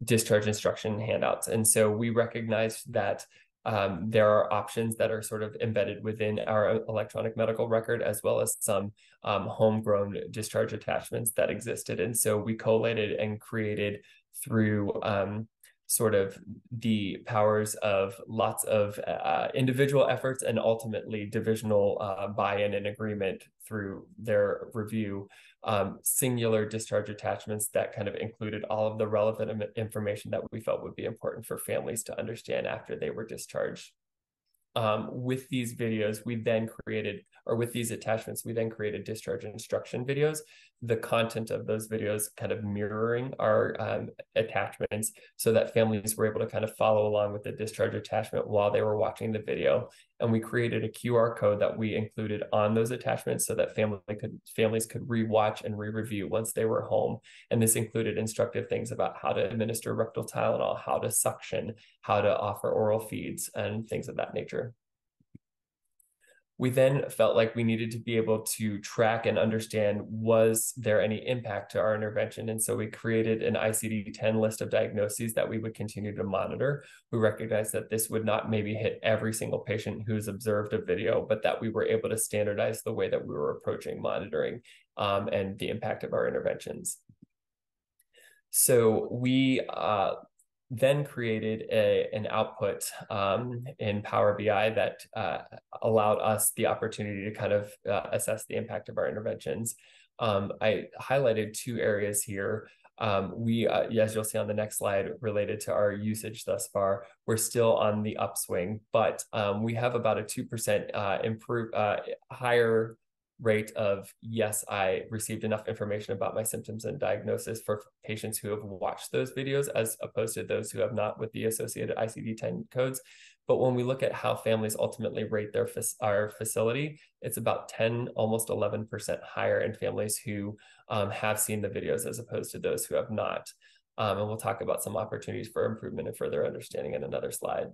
discharge instruction handouts. And so we recognized that um, there are options that are sort of embedded within our electronic medical record, as well as some um, homegrown discharge attachments that existed. And so we collated and created through um, sort of the powers of lots of uh, individual efforts and ultimately divisional uh, buy-in and agreement through their review um, singular discharge attachments that kind of included all of the relevant information that we felt would be important for families to understand after they were discharged um, with these videos, we then created, or with these attachments, we then created discharge instruction videos. The content of those videos kind of mirroring our um, attachments so that families were able to kind of follow along with the discharge attachment while they were watching the video. And we created a QR code that we included on those attachments so that family could families could rewatch and re-review once they were home. And this included instructive things about how to administer rectal Tylenol, how to suction, how to offer oral feeds, and things of that nature we then felt like we needed to be able to track and understand was there any impact to our intervention? And so we created an icd-10 list of diagnoses that we would continue to monitor. We recognized that this would not maybe hit every single patient who's observed a video but that we were able to standardize the way that we were approaching monitoring um, and the impact of our interventions. So we uh, then created a, an output um, in Power BI that uh, allowed us the opportunity to kind of uh, assess the impact of our interventions. Um, I highlighted two areas here. Um, we, uh, as you'll see on the next slide, related to our usage thus far, we're still on the upswing, but um, we have about a 2% uh, improve, uh, higher rate of yes i received enough information about my symptoms and diagnosis for patients who have watched those videos as opposed to those who have not with the associated icd-10 codes. But when we look at how families ultimately rate their our facility it's about 10 almost 11% higher in families who um, have seen the videos as opposed to those who have not. Um, and we'll talk about some opportunities for improvement and further understanding in another slide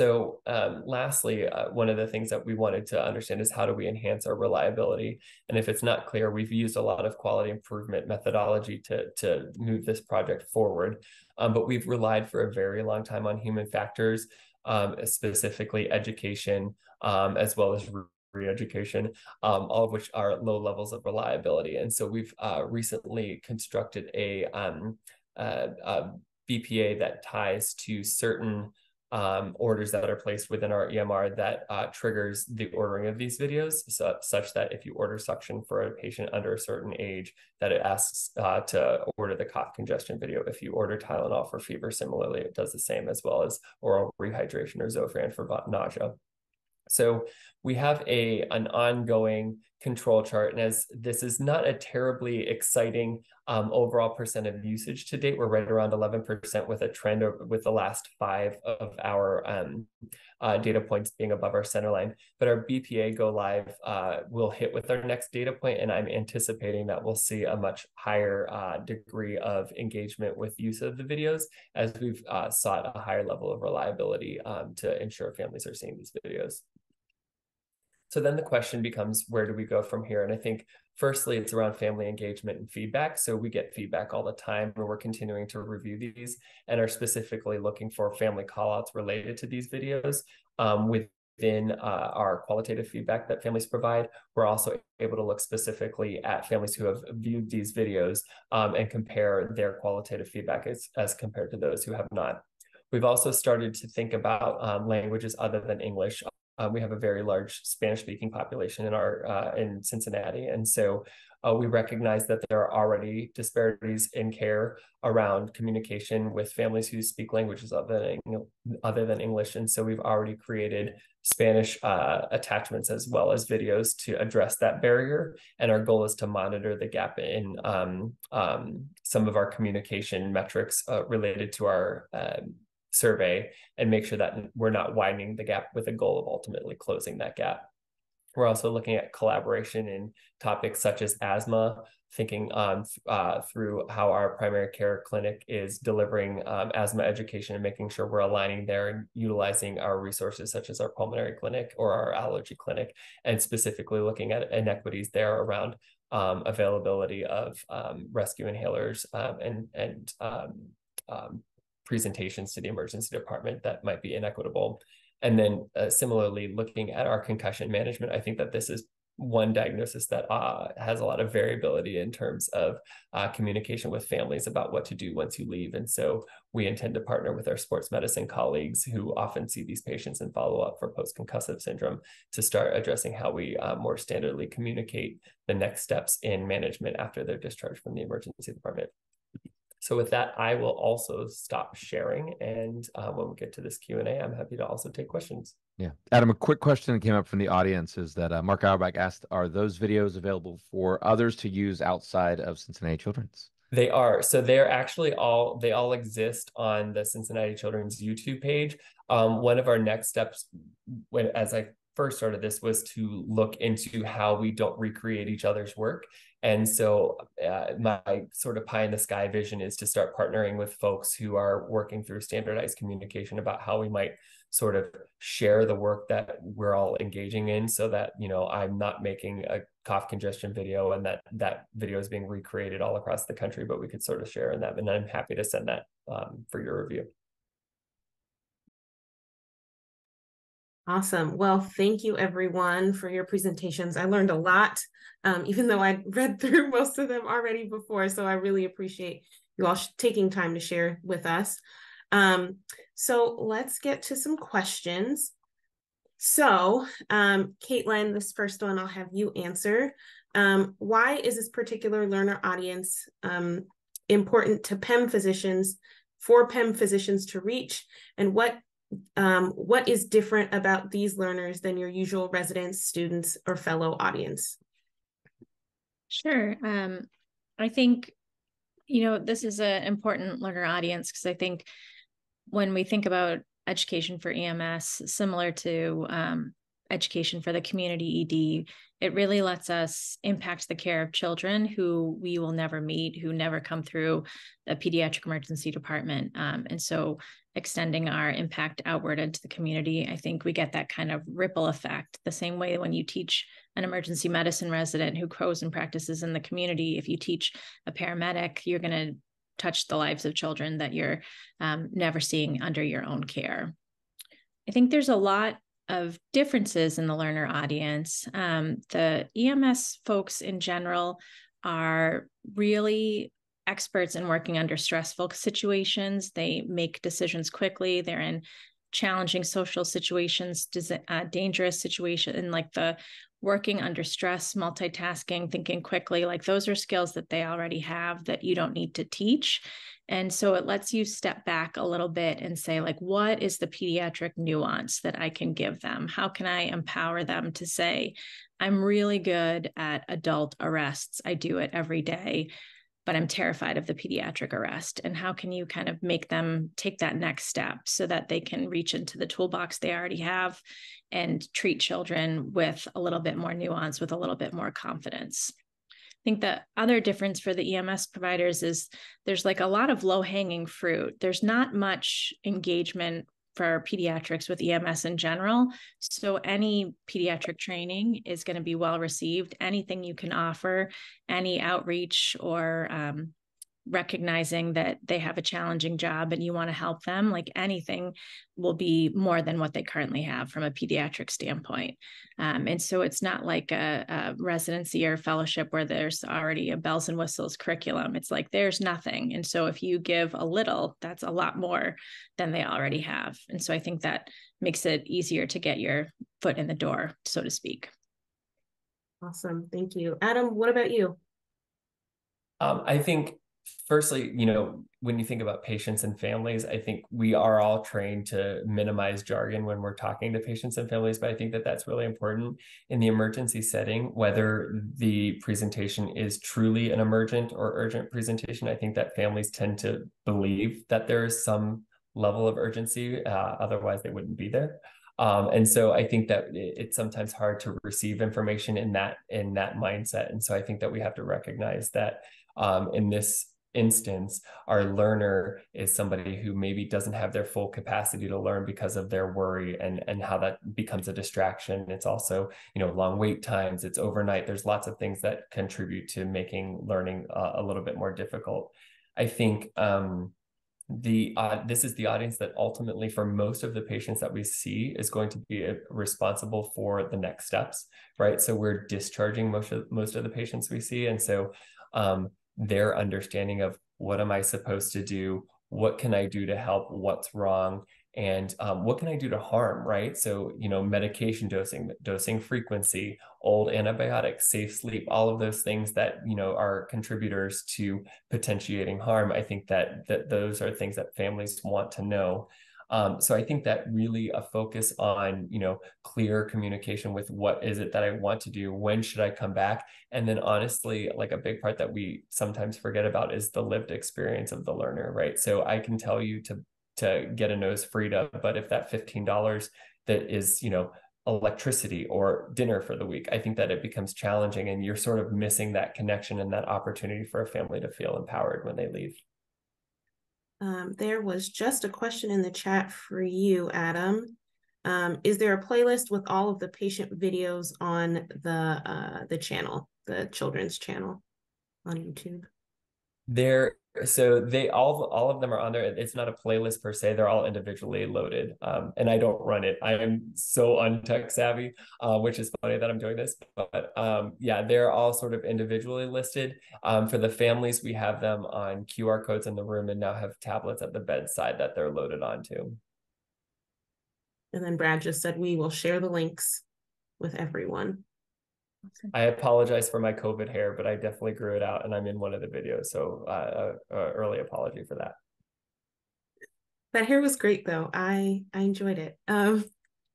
so um, lastly, uh, one of the things that we wanted to understand is how do we enhance our reliability? And if it's not clear, we've used a lot of quality improvement methodology to, to move this project forward. Um, but we've relied for a very long time on human factors, um, specifically education, um, as well as re-education, um, all of which are low levels of reliability. And so we've uh, recently constructed a, um, a, a BPA that ties to certain um, orders that are placed within our EMR that uh, triggers the ordering of these videos, so, such that if you order suction for a patient under a certain age, that it asks uh, to order the cough congestion video. If you order Tylenol for fever, similarly, it does the same as well as oral rehydration or Zofran for nausea. So we have a an ongoing control chart. And as this is not a terribly exciting um, overall percent of usage to date, we're right around 11% with a trend with the last five of our um, uh, data points being above our center line. But our BPA go live uh, will hit with our next data point, and I'm anticipating that we'll see a much higher uh, degree of engagement with use of the videos as we've uh, sought a higher level of reliability um, to ensure families are seeing these videos. So then the question becomes, where do we go from here? And I think firstly, it's around family engagement and feedback. So we get feedback all the time and we're continuing to review these and are specifically looking for family callouts related to these videos um, within uh, our qualitative feedback that families provide. We're also able to look specifically at families who have viewed these videos um, and compare their qualitative feedback as, as compared to those who have not. We've also started to think about um, languages other than English. Um, we have a very large Spanish speaking population in our uh, in Cincinnati, and so uh, we recognize that there are already disparities in care around communication with families who speak languages other than other than English, and so we've already created Spanish uh, attachments as well as videos to address that barrier. And our goal is to monitor the gap in um, um, some of our communication metrics uh, related to our um, survey and make sure that we're not widening the gap with a goal of ultimately closing that gap. We're also looking at collaboration in topics such as asthma, thinking um, uh, through how our primary care clinic is delivering um, asthma education and making sure we're aligning there and utilizing our resources such as our pulmonary clinic or our allergy clinic, and specifically looking at inequities there around um, availability of um, rescue inhalers um, and and um, presentations to the emergency department that might be inequitable. And then uh, similarly, looking at our concussion management, I think that this is one diagnosis that uh, has a lot of variability in terms of uh, communication with families about what to do once you leave. And so we intend to partner with our sports medicine colleagues who often see these patients and follow up for post concussive syndrome to start addressing how we uh, more standardly communicate the next steps in management after they're discharged from the emergency department. So with that, I will also stop sharing. And uh, when we get to this Q&A, I'm happy to also take questions. Yeah. Adam, a quick question that came up from the audience is that uh, Mark Auerbach asked, are those videos available for others to use outside of Cincinnati Children's? They are. So they're actually all, they all exist on the Cincinnati Children's YouTube page. Um, one of our next steps, when as I first started this, was to look into how we don't recreate each other's work. And so, uh, my sort of pie in the sky vision is to start partnering with folks who are working through standardized communication about how we might sort of share the work that we're all engaging in so that you know i'm not making a cough congestion video and that that video is being recreated all across the country but we could sort of share in that. And i'm happy to send that um, for your review Awesome. Well, thank you everyone for your presentations. I learned a lot, um, even though I read through most of them already before. So I really appreciate you all taking time to share with us. Um, so let's get to some questions. So, um, Caitlin, this first one I'll have you answer. Um, why is this particular learner audience um, important to PEM physicians, for PEM physicians to reach, and what um, what is different about these learners than your usual residents, students, or fellow audience? Sure. Um, I think, you know, this is an important learner audience because I think when we think about education for EMS, similar to um, education for the community ED, it really lets us impact the care of children who we will never meet, who never come through the pediatric emergency department. Um, and so extending our impact outward into the community, I think we get that kind of ripple effect. The same way when you teach an emergency medicine resident who grows and practices in the community, if you teach a paramedic, you're going to touch the lives of children that you're um, never seeing under your own care. I think there's a lot of differences in the learner audience. Um, the EMS folks in general are really experts in working under stressful situations. They make decisions quickly. They're in challenging social situations, uh, dangerous situations, and like the working under stress, multitasking, thinking quickly, like those are skills that they already have that you don't need to teach. And so it lets you step back a little bit and say, like, what is the pediatric nuance that I can give them? How can I empower them to say, I'm really good at adult arrests. I do it every day, but I'm terrified of the pediatric arrest. And how can you kind of make them take that next step so that they can reach into the toolbox they already have and treat children with a little bit more nuance, with a little bit more confidence? I think the other difference for the EMS providers is there's like a lot of low hanging fruit. There's not much engagement for pediatrics with EMS in general. So any pediatric training is going to be well received. Anything you can offer, any outreach or um, recognizing that they have a challenging job and you want to help them, like anything will be more than what they currently have from a pediatric standpoint. Um, and so it's not like a, a, residency or fellowship where there's already a bells and whistles curriculum. It's like there's nothing. And so if you give a little, that's a lot more than they already have. And so I think that makes it easier to get your foot in the door, so to speak. Awesome. Thank you. Adam, what about you? Um, I think firstly, you know, when you think about patients and families, I think we are all trained to minimize jargon when we're talking to patients and families, but I think that that's really important in the emergency setting, whether the presentation is truly an emergent or urgent presentation. I think that families tend to believe that there is some level of urgency, uh, otherwise they wouldn't be there. Um, and so I think that it's sometimes hard to receive information in that in that mindset. And so I think that we have to recognize that um, in this instance, our learner is somebody who maybe doesn't have their full capacity to learn because of their worry and and how that becomes a distraction. It's also you know long wait times. It's overnight. There's lots of things that contribute to making learning uh, a little bit more difficult. I think. Um, the uh, this is the audience that ultimately for most of the patients that we see is going to be uh, responsible for the next steps right so we're discharging most of most of the patients we see and so um, their understanding of what am I supposed to do? What can I do to help? What's wrong? And um, what can I do to harm, right? So, you know, medication dosing, dosing frequency, old antibiotics, safe sleep, all of those things that, you know, are contributors to potentiating harm. I think that, that those are things that families want to know. Um, so I think that really a focus on, you know, clear communication with what is it that I want to do? When should I come back? And then honestly, like a big part that we sometimes forget about is the lived experience of the learner, right? So I can tell you to to get a NoseFrida, but if that $15 that is, you know, electricity or dinner for the week, I think that it becomes challenging and you're sort of missing that connection and that opportunity for a family to feel empowered when they leave. Um, there was just a question in the chat for you, Adam. Um, is there a playlist with all of the patient videos on the uh, the channel, the children's channel on YouTube? There so they all all of them are on there it's not a playlist per se they're all individually loaded um, and i don't run it. I am so untech savvy uh, which is funny that i'm doing this but um, yeah they're all sort of individually listed. Um, for the families we have them on qr codes in the room and now have tablets at the bedside that they're loaded onto. And then brad just said we will share the links with everyone I apologize for my COVID hair, but I definitely grew it out and I'm in one of the videos. So uh, uh, uh, early apology for that. That hair was great though. I I enjoyed it. Um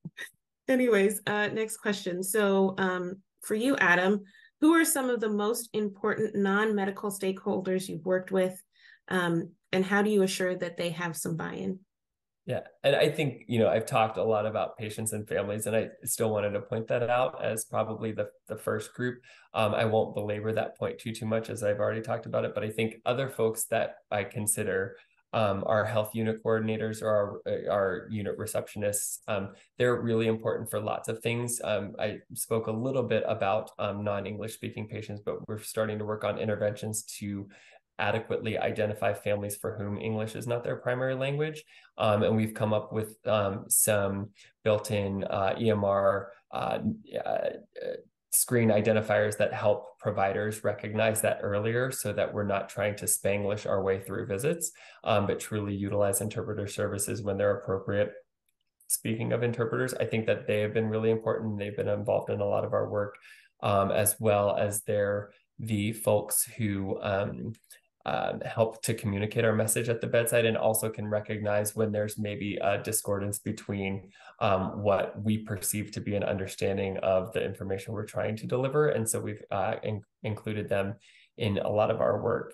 anyways, uh next question. So um for you, Adam, who are some of the most important non-medical stakeholders you've worked with? Um, and how do you assure that they have some buy-in? Yeah. And I think, you know, I've talked a lot about patients and families, and I still wanted to point that out as probably the, the first group. Um, I won't belabor that point too, too much as I've already talked about it, but I think other folks that I consider um, our health unit coordinators or our, our unit receptionists, um, they're really important for lots of things. Um, I spoke a little bit about um, non-English speaking patients, but we're starting to work on interventions to adequately identify families for whom English is not their primary language. Um, and we've come up with um, some built-in uh, EMR uh, uh, screen identifiers that help providers recognize that earlier so that we're not trying to Spanglish our way through visits, um, but truly utilize interpreter services when they're appropriate. Speaking of interpreters, I think that they have been really important. They've been involved in a lot of our work, um, as well as they're the folks who um, um, help to communicate our message at the bedside and also can recognize when there's maybe a discordance between um, what we perceive to be an understanding of the information we're trying to deliver. And so we've uh, in- included them in a lot of our work.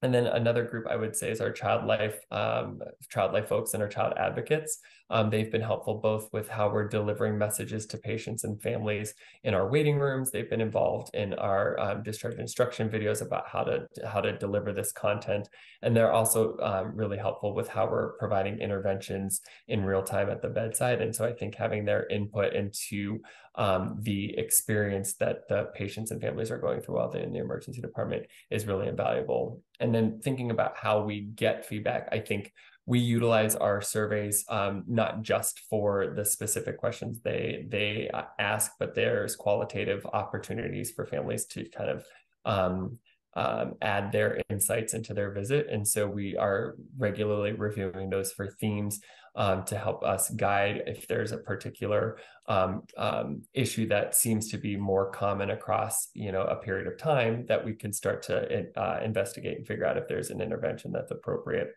And then another group I would say is our child life, um, child life folks and our child advocates. Um, they've been helpful both with how we're delivering messages to patients and families in our waiting rooms. They've been involved in our um, discharge instruction videos about how to how to deliver this content, and they're also um, really helpful with how we're providing interventions in real time at the bedside. And so I think having their input into um, the experience that the patients and families are going through while they're in the emergency department is really invaluable. And then thinking about how we get feedback, I think we utilize our surveys um, not just for the specific questions they they uh, ask, but there's qualitative opportunities for families to kind of um, um, add their insights into their visit, and so we are regularly reviewing those for themes um, to help us guide if there's a particular um, um, issue that seems to be more common across you know a period of time that we can start to uh, investigate and figure out if there's an intervention that's appropriate.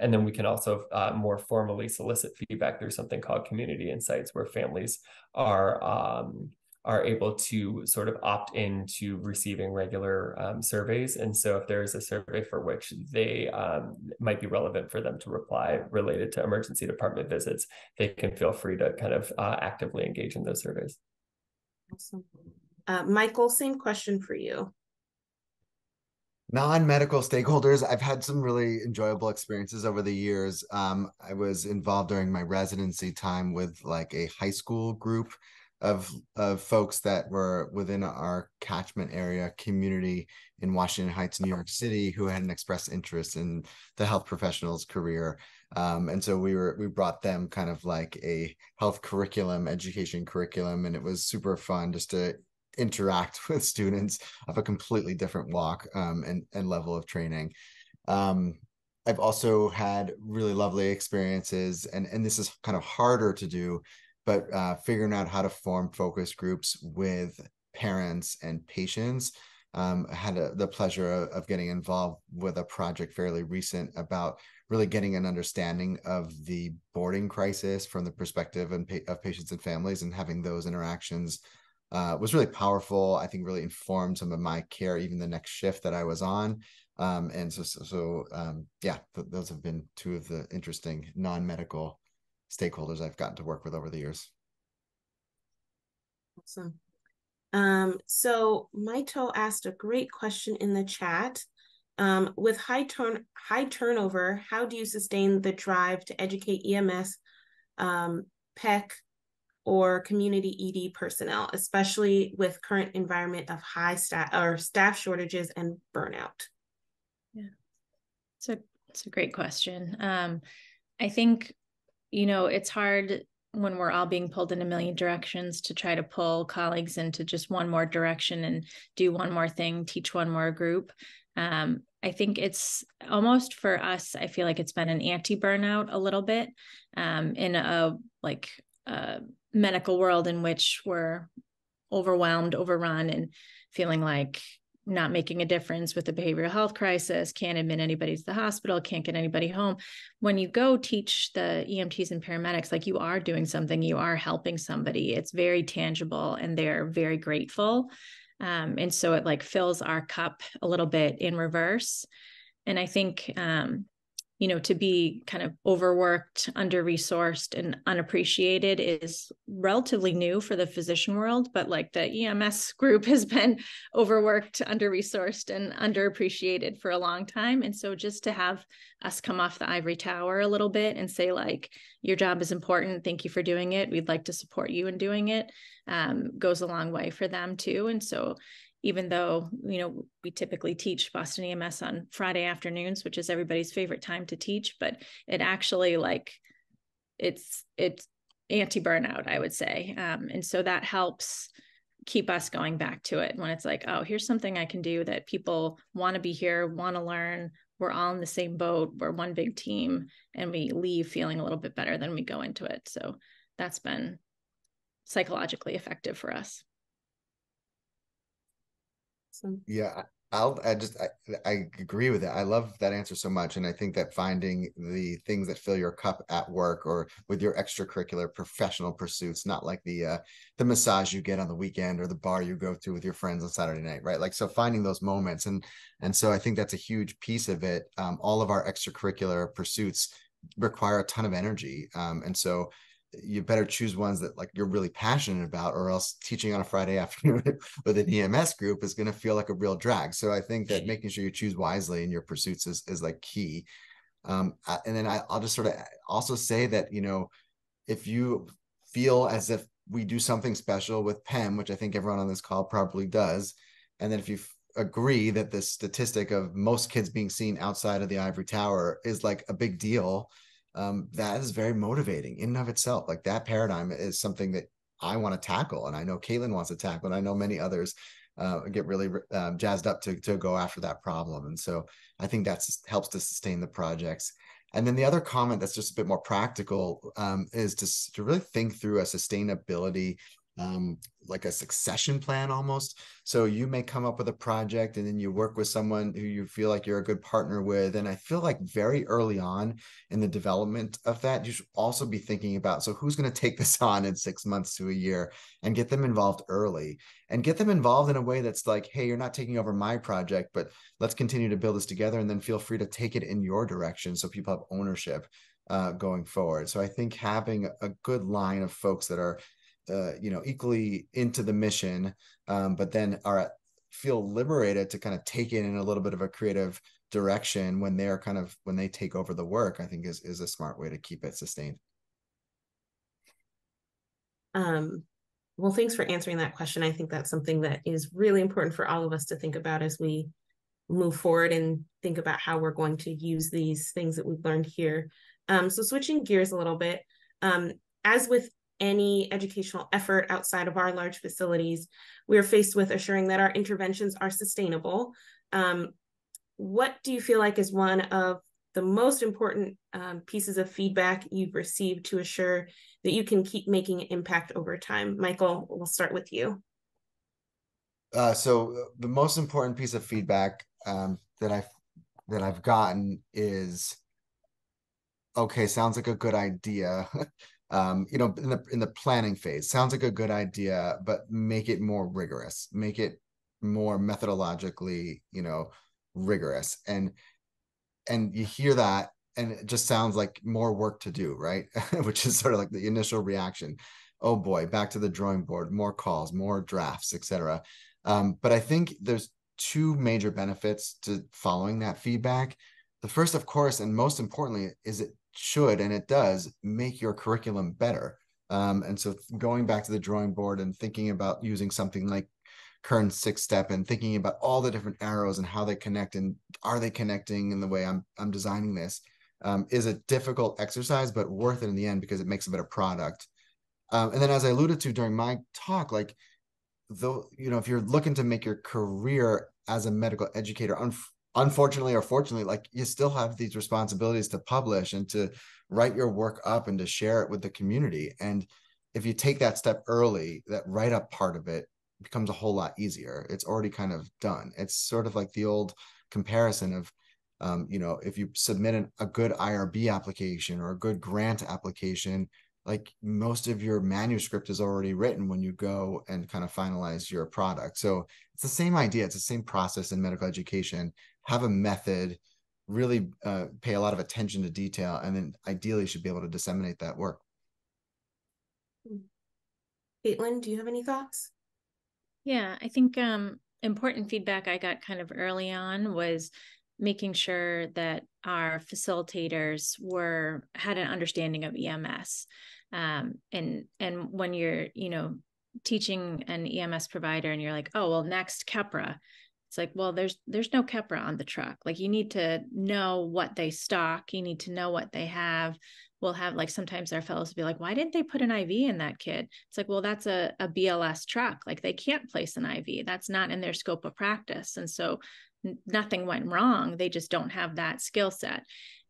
And then we can also uh, more formally solicit feedback through something called community insights, where families are um, are able to sort of opt into receiving regular um, surveys. And so if there is a survey for which they um, might be relevant for them to reply related to emergency department visits, they can feel free to kind of uh, actively engage in those surveys. Awesome. Uh, Michael, same question for you non-medical stakeholders. I've had some really enjoyable experiences over the years. Um, i was involved during my residency time with like a high school group of of folks that were within our catchment area community in washington heights new york city who had an expressed interest in the health professional's career. Um, and so we were we brought them kind of like a health curriculum education curriculum and it was super fun just to interact with students of a completely different walk um, and, and level of training. Um, I've also had really lovely experiences, and, and this is kind of harder to do, but uh, figuring out how to form focus groups with parents and patients. Um, I had a, the pleasure of, of getting involved with a project fairly recent about really getting an understanding of the boarding crisis from the perspective and pa- of patients and families and having those interactions uh, was really powerful. I think really informed some of my care, even the next shift that I was on. Um, and so, so, so um, yeah, th- those have been two of the interesting non-medical stakeholders I've gotten to work with over the years. Awesome. Um, so Maito asked a great question in the chat. Um, with high turn high turnover, how do you sustain the drive to educate EMS, um, PEC, or community ED personnel, especially with current environment of high staff or staff shortages and burnout? Yeah, it's a it's a great question. Um, I think you know it's hard when we're all being pulled in a million directions to try to pull colleagues into just one more direction and do one more thing, teach one more group. Um, I think it's almost for us, I feel like it's been an anti burnout a little bit um, in a like uh, medical world in which we're overwhelmed, overrun, and feeling like not making a difference with the behavioral health crisis, can't admit anybody to the hospital, can't get anybody home. When you go teach the EMTs and paramedics, like you are doing something, you are helping somebody. It's very tangible and they're very grateful. Um, and so it like fills our cup a little bit in reverse. And I think um, you know to be kind of overworked under resourced and unappreciated is relatively new for the physician world but like the ems group has been overworked under resourced and underappreciated for a long time. And so just to have us come off the ivory tower a little bit and say like your job is important. Thank you for doing it. We'd like to support you in doing it um, goes a long way for them too. And so even though you know we typically teach boston ems on friday afternoons which is everybody's favorite time to teach but it actually like it's it's anti burnout i would say. Um, and so that helps keep us going back to it when it's like oh here's something i can do that people want to be here want to learn. We're all in the same boat. We're one big team and we leave feeling a little bit better than we go into it. So that's been psychologically effective for us Yeah, I'll I just I, I agree with it. I love that answer so much. And I think that finding the things that fill your cup at work or with your extracurricular professional pursuits, not like the uh the massage you get on the weekend or the bar you go to with your friends on Saturday night, right? Like so finding those moments. And and so I think that's a huge piece of it. Um, all of our extracurricular pursuits require a ton of energy. Um, and so you better choose ones that like you're really passionate about or else teaching on a friday afternoon with an ems group is going to feel like a real drag. So i think that making sure you choose wisely in your pursuits is, is like key. Um, and then I, i'll just sort of also say that you know if you feel as if we do something special with PEM, which I think everyone on this call probably does, and then if you f- agree that the statistic of most kids being seen outside of the ivory tower is like a big deal, um, that is very motivating in and of itself. Like that paradigm is something that I want to tackle, and I know Caitlin wants to tackle, and I know many others uh, get really um, jazzed up to to go after that problem. And so I think that helps to sustain the projects. And then the other comment that's just a bit more practical um, is to, to really think through a sustainability um, like a succession plan almost. So you may come up with a project and then you work with someone who you feel like you're a good partner with. And I feel like very early on in the development of that, you should also be thinking about so who's going to take this on in six months to a year and get them involved early and get them involved in a way that's like, hey, you're not taking over my project, but let's continue to build this together and then feel free to take it in your direction so people have ownership. Uh, going forward. So I think having a good line of folks that are you know equally into the mission um, but then are feel liberated to kind of take it in a little bit of a creative direction when they're kind of when they take over the work i think is is a smart way to keep it sustained. Um well thanks for answering that question. I think that's something that is really important for all of us to think about as we move forward and think about how we're going to use these things that we've learned here. Um, so switching gears a little bit um, as with any educational effort outside of our large facilities, we are faced with assuring that our interventions are sustainable. Um, what do you feel like is one of the most important um, pieces of feedback you've received to assure that you can keep making an impact over time? Michael, we'll start with you. Uh, so the most important piece of feedback um, that I've that I've gotten is okay, sounds like a good idea. um, you know, in the in the planning phase. Sounds like a good idea, but make it more rigorous. Make it more methodologically, you know, rigorous. And and you hear that and it just sounds like more work to do, right? Which is sort of like the initial reaction. Oh boy, back to the drawing board, more calls, more drafts, etc. Um, but I think there's two major benefits to following that feedback. The first, of course, and most importantly, is it should and it does make your curriculum better. Um, and so going back to the drawing board and thinking about using something like Kern's six step and thinking about all the different arrows and how they connect and are they connecting in the way I'm I'm designing this um, is a difficult exercise, but worth it in the end because it makes a better product. Um, and then as I alluded to during my talk, like though you know if you're looking to make your career as a medical educator unfortunately or fortunately like you still have these responsibilities to publish and to write your work up and to share it with the community. And if you take that step early that write up part of it becomes a whole lot easier. It's already kind of done. It's sort of like the old comparison of um, you know if you submit an, a good irb application or a good grant application like most of your manuscript is already written when you go and kind of finalize your product. So it's the same idea. It's the same process in medical education have a method, really uh, pay a lot of attention to detail, and then ideally should be able to disseminate that work. Caitlin, do you have any thoughts? Yeah, I think um, important feedback I got kind of early on was making sure that our facilitators were had an understanding of EMS. Um, and and when you're you know teaching an EMS provider and you're like, oh well, next Keppra, it's like well there's there's no Keppra on the truck. Like you need to know what they stock. You need to know what they have. We'll have like sometimes our fellows will be like why didn't they put an iv in that kid it's like well that's a, a bls truck. Like they can't place an iv that's not in their scope of practice. And so n- nothing went wrong. They just don't have that skill set.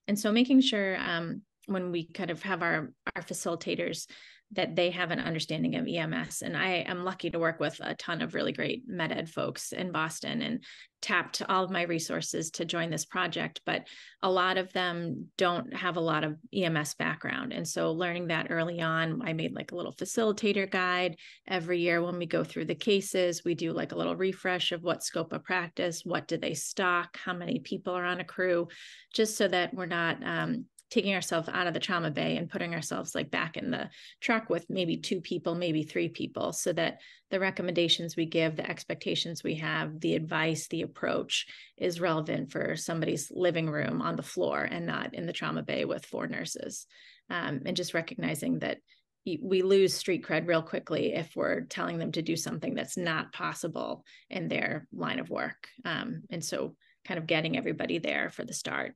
And so making sure um, when we kind of have our our facilitators that they have an understanding of EMS. And I am lucky to work with a ton of really great med ed folks in Boston and tapped all of my resources to join this project. But a lot of them don't have a lot of EMS background. And so learning that early on, I made like a little facilitator guide every year when we go through the cases. We do like a little refresh of what scope of practice, what do they stock, how many people are on a crew, just so that we're not um, taking ourselves out of the trauma bay and putting ourselves like back in the truck with maybe two people, maybe three people, so that the recommendations we give, the expectations we have, the advice, the approach is relevant for somebody's living room on the floor and not in the trauma bay with four nurses. Um, and just recognizing that we lose street cred real quickly if we're telling them to do something that's not possible in their line of work. Um, and so, kind of getting everybody there for the start.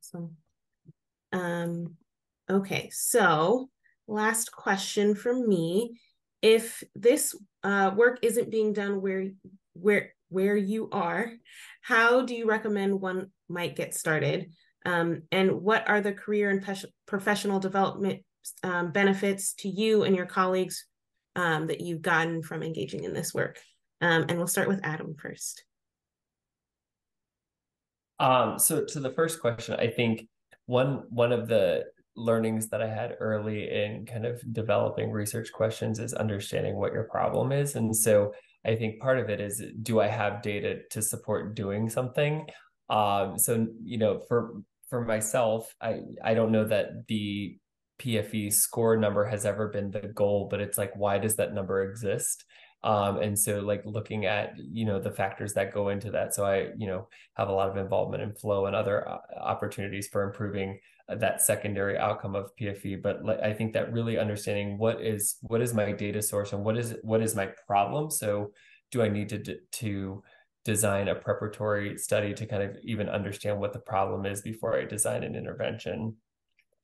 Awesome. Um, okay, so last question from me. If this uh, work isn't being done where where where you are, how do you recommend one might get started? Um, and what are the career and professional development um, benefits to you and your colleagues um, that you've gotten from engaging in this work? Um, and we'll start with Adam first. Um, so to the first question, I think one one of the learnings that I had early in kind of developing research questions is understanding what your problem is. And so I think part of it is do I have data to support doing something? Um, so you know, for for myself, I I don't know that the PFE score number has ever been the goal, but it's like why does that number exist? Um, and so like looking at you know the factors that go into that so i you know have a lot of involvement in flow and other uh, opportunities for improving uh, that secondary outcome of pfe but like, i think that really understanding what is what is my data source and what is what is my problem so do i need to to design a preparatory study to kind of even understand what the problem is before i design an intervention?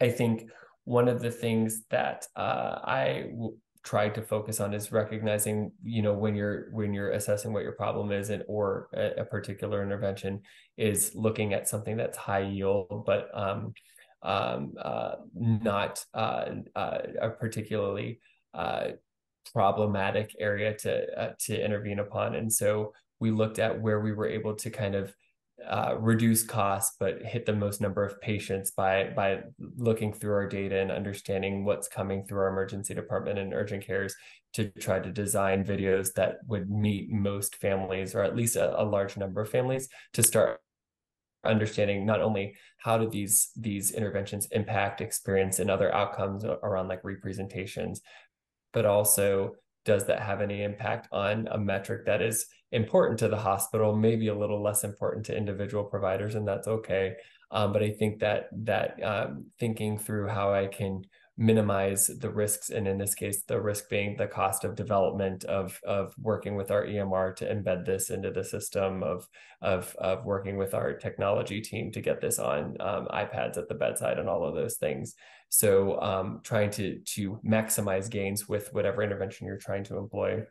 I think one of the things that uh, I w- tried to focus on is recognizing you know when you're when you're assessing what your problem is and or a, a particular intervention is looking at something that's high yield but um, um, uh, not uh, uh, a particularly uh, problematic area to uh, to intervene upon. And so we looked at where we were able to kind of uh, reduce costs but hit the most number of patients by by looking through our data and understanding what's coming through our emergency department and urgent cares to try to design videos that would meet most families or at least a, a large number of families to start understanding not only how do these these interventions impact experience and other outcomes around like representations but also does that have any impact on a metric that is important to the hospital maybe a little less important to individual providers and that's okay. Um, but i think that that um, thinking through how i can minimize the risks and in this case the risk being the cost of development of of working with our EMR to embed this into the system of of of working with our technology team to get this on um, iPads at the bedside and all of those things so um, trying to to maximize gains with whatever intervention you're trying to employ.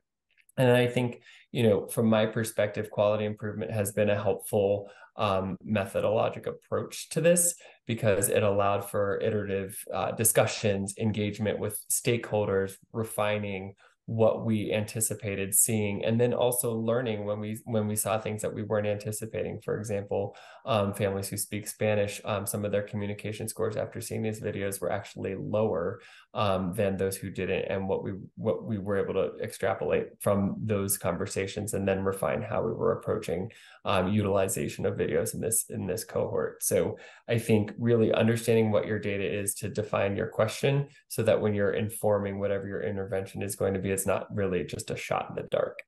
And I think, you know, from my perspective, quality improvement has been a helpful um, methodologic approach to this because it allowed for iterative uh, discussions, engagement with stakeholders, refining what we anticipated seeing and then also learning when we when we saw things that we weren't anticipating. For example um, families who speak spanish um, some of their communication scores after seeing these videos were actually lower um, than those who didn't and what we what we were able to extrapolate from those conversations and then refine how we were approaching um, utilization of videos in this in this cohort so i think really understanding what your data is to define your question so that when you're informing whatever your intervention is going to be it's not really just a shot in the dark.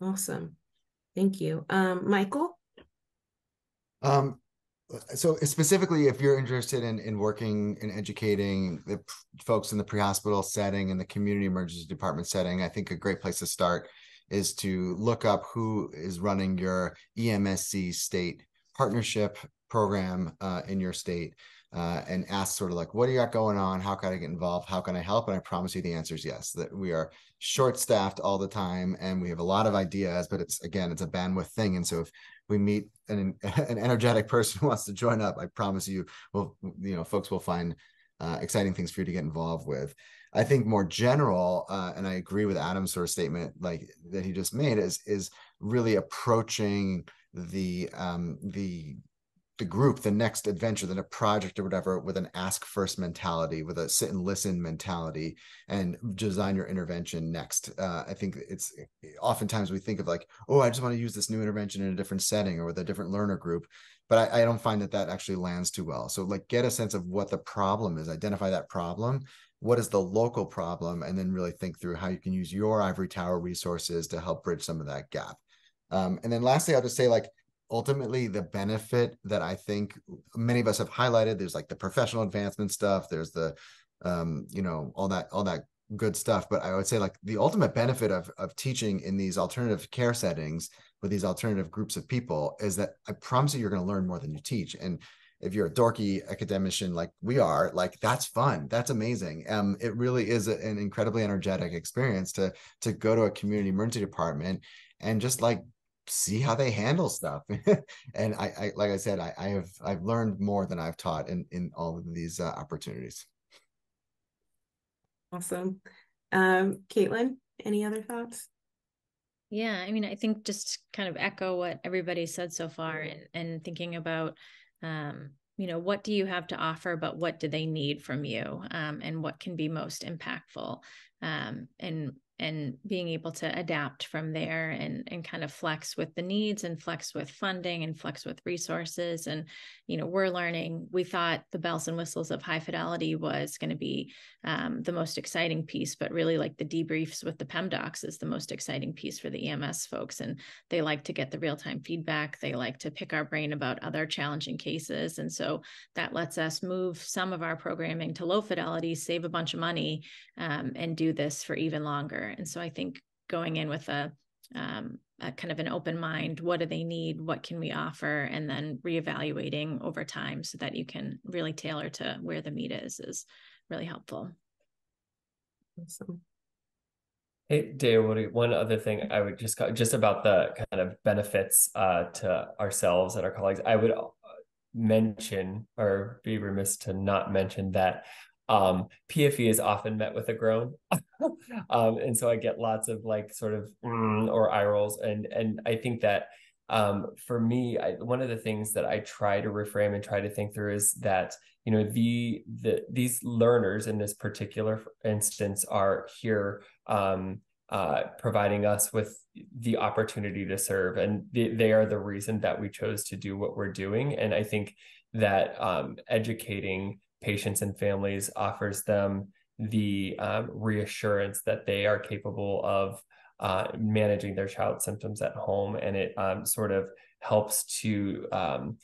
Awesome. Thank you. Um, Michael? Um, so specifically, if you're interested in, in working and educating the folks in the pre-hospital setting and the community emergency department setting, I think a great place to start is to look up who is running your EMSC state partnership program uh, in your state uh, and ask sort of like, what do you got going on? How can I get involved? How can I help? And I promise you the answer is yes, that we are short staffed all the time and we have a lot of ideas, but it's again, it's a bandwidth thing. And so if we meet an, an energetic person who wants to join up, I promise you, well, you know, folks will find uh, exciting things for you to get involved with. I think more general, uh, and I agree with Adam's sort of statement like that he just made is is really approaching the um, the the group, the next adventure, then a project or whatever, with an ask first mentality, with a sit and listen mentality, and design your intervention next. Uh, I think it's oftentimes we think of like, oh, I just want to use this new intervention in a different setting or with a different learner group, but I, I don't find that that actually lands too well. So like, get a sense of what the problem is, identify that problem, what is the local problem, and then really think through how you can use your ivory tower resources to help bridge some of that gap. Um, and then lastly, I'll just say like ultimately the benefit that I think many of us have highlighted. There's like the professional advancement stuff. There's the, um, you know, all that all that good stuff. But I would say like the ultimate benefit of of teaching in these alternative care settings with these alternative groups of people is that I promise you you're going to learn more than you teach. And if you're a dorky academician like we are, like that's fun. That's amazing. Um, it really is a, an incredibly energetic experience to to go to a community emergency department and just like see how they handle stuff. and I, I, like I said, I, I, have I've learned more than I've taught in in all of these uh, opportunities. Awesome, um, Caitlin. Any other thoughts? Yeah, I mean, I think just kind of echo what everybody said so far, and, and thinking about, um, you know, what do you have to offer, but what do they need from you, um, and what can be most impactful, um, and and being able to adapt from there and and kind of flex with the needs and flex with funding and flex with resources. And you know we're learning we thought the bells and whistles of high fidelity was going to be um, the most exciting piece but really like the debriefs with the pem docs is the most exciting piece for the ems folks. And they like to get the real-time feedback. They like to pick our brain about other challenging cases. And so that lets us move some of our programming to low fidelity save a bunch of money um, and do this for even longer and so I think going in with a, um, a kind of an open mind, what do they need? What can we offer? And then reevaluating over time so that you can really tailor to where the meat is, is really helpful. Awesome. Hey, Dave, one other thing I would just just about the kind of benefits uh, to ourselves and our colleagues. I would uh, mention or be remiss to not mention that um, PFE is often met with a groan. um, and so I get lots of like sort of mm, or eye rolls. And, and I think that um, for me, I, one of the things that I try to reframe and try to think through is that, you know, the, the, these learners in this particular instance are here, um, uh, providing us with the opportunity to serve. And they, they are the reason that we chose to do what we're doing. And I think that um, educating patients and families offers them the um, reassurance that they are capable of uh, managing their child's symptoms at home. And it um, sort of helps to um,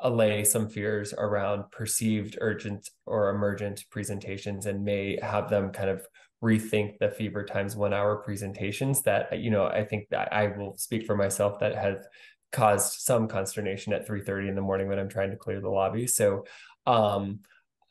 allay some fears around perceived urgent or emergent presentations and may have them kind of rethink the fever times one hour presentations that you know i think that i will speak for myself that have caused some consternation at 3 30 in the morning when i'm trying to clear the lobby. So um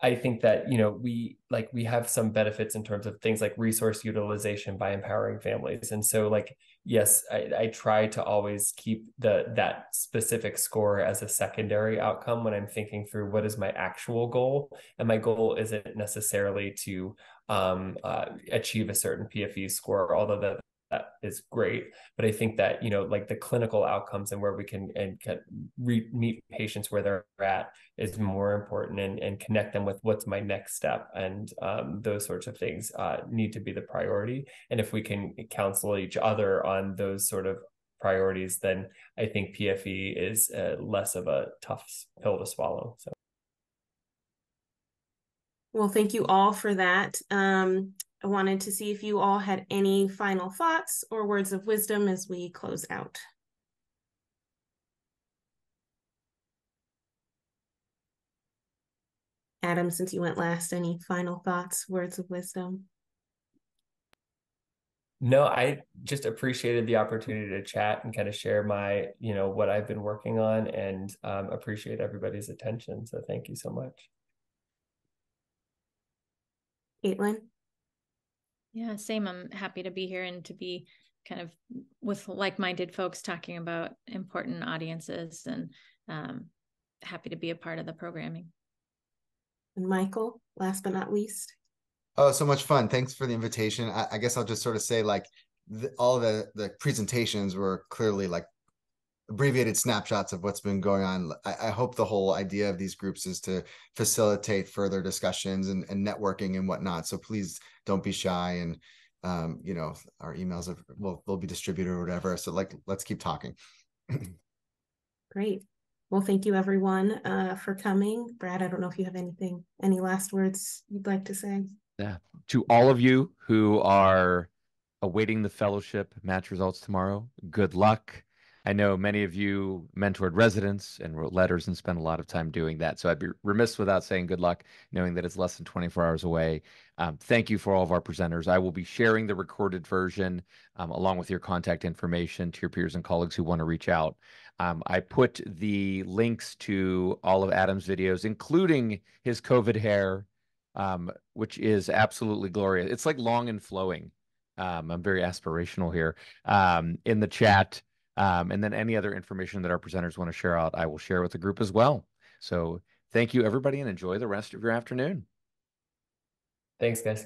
I think that you know we like we have some benefits in terms of things like resource utilization by empowering families, and so like yes, I, I try to always keep the that specific score as a secondary outcome when I'm thinking through what is my actual goal, and my goal isn't necessarily to um, uh, achieve a certain PFE score, although that that is great. But i think that you know like the clinical outcomes and where we can and can re- meet patients where they're at is more important and, and connect them with what's my next step and um, those sorts of things uh, need to be the priority. And if we can counsel each other on those sort of priorities then i think pfe is uh, less of a tough pill to swallow so. Well, thank you all for that. Um, I wanted to see if you all had any final thoughts or words of wisdom as we close out. Adam, since you went last, any final thoughts, words of wisdom? No, I just appreciated the opportunity to chat and kind of share my, you know, what I've been working on and um, appreciate everybody's attention. So thank you so much. Caitlin? Yeah, same. I'm happy to be here and to be kind of with like-minded folks talking about important audiences and um, happy to be a part of the programming. And Michael, last but not least. Oh, so much fun. Thanks for the invitation. I, I guess I'll just sort of say like the, all the the presentations were clearly like abbreviated snapshots of what's been going on. I, I, hope the whole idea of these groups is to facilitate further discussions and, and networking and whatnot. So please don't be shy and um, you know, our emails have, will will be distributed or whatever. So like let's keep talking. Great. Well, thank you everyone uh, for coming. Brad, I don't know if you have anything, any last words you'd like to say. Yeah. To all of you who are awaiting the fellowship match results tomorrow, good luck. I know many of you mentored residents and wrote letters and spent a lot of time doing that. So I'd be remiss without saying good luck, knowing that it's less than 24 hours away. Um, thank you for all of our presenters. I will be sharing the recorded version um, along with your contact information to your peers and colleagues who want to reach out. Um, I put the links to all of Adam's videos, including his COVID hair, um, which is absolutely glorious. It's like long and flowing. Um, I'm very aspirational here um, in the chat. Um, and then any other information that our presenters want to share out, I will share with the group as well. So thank you, everybody, and enjoy the rest of your afternoon. Thanks, guys.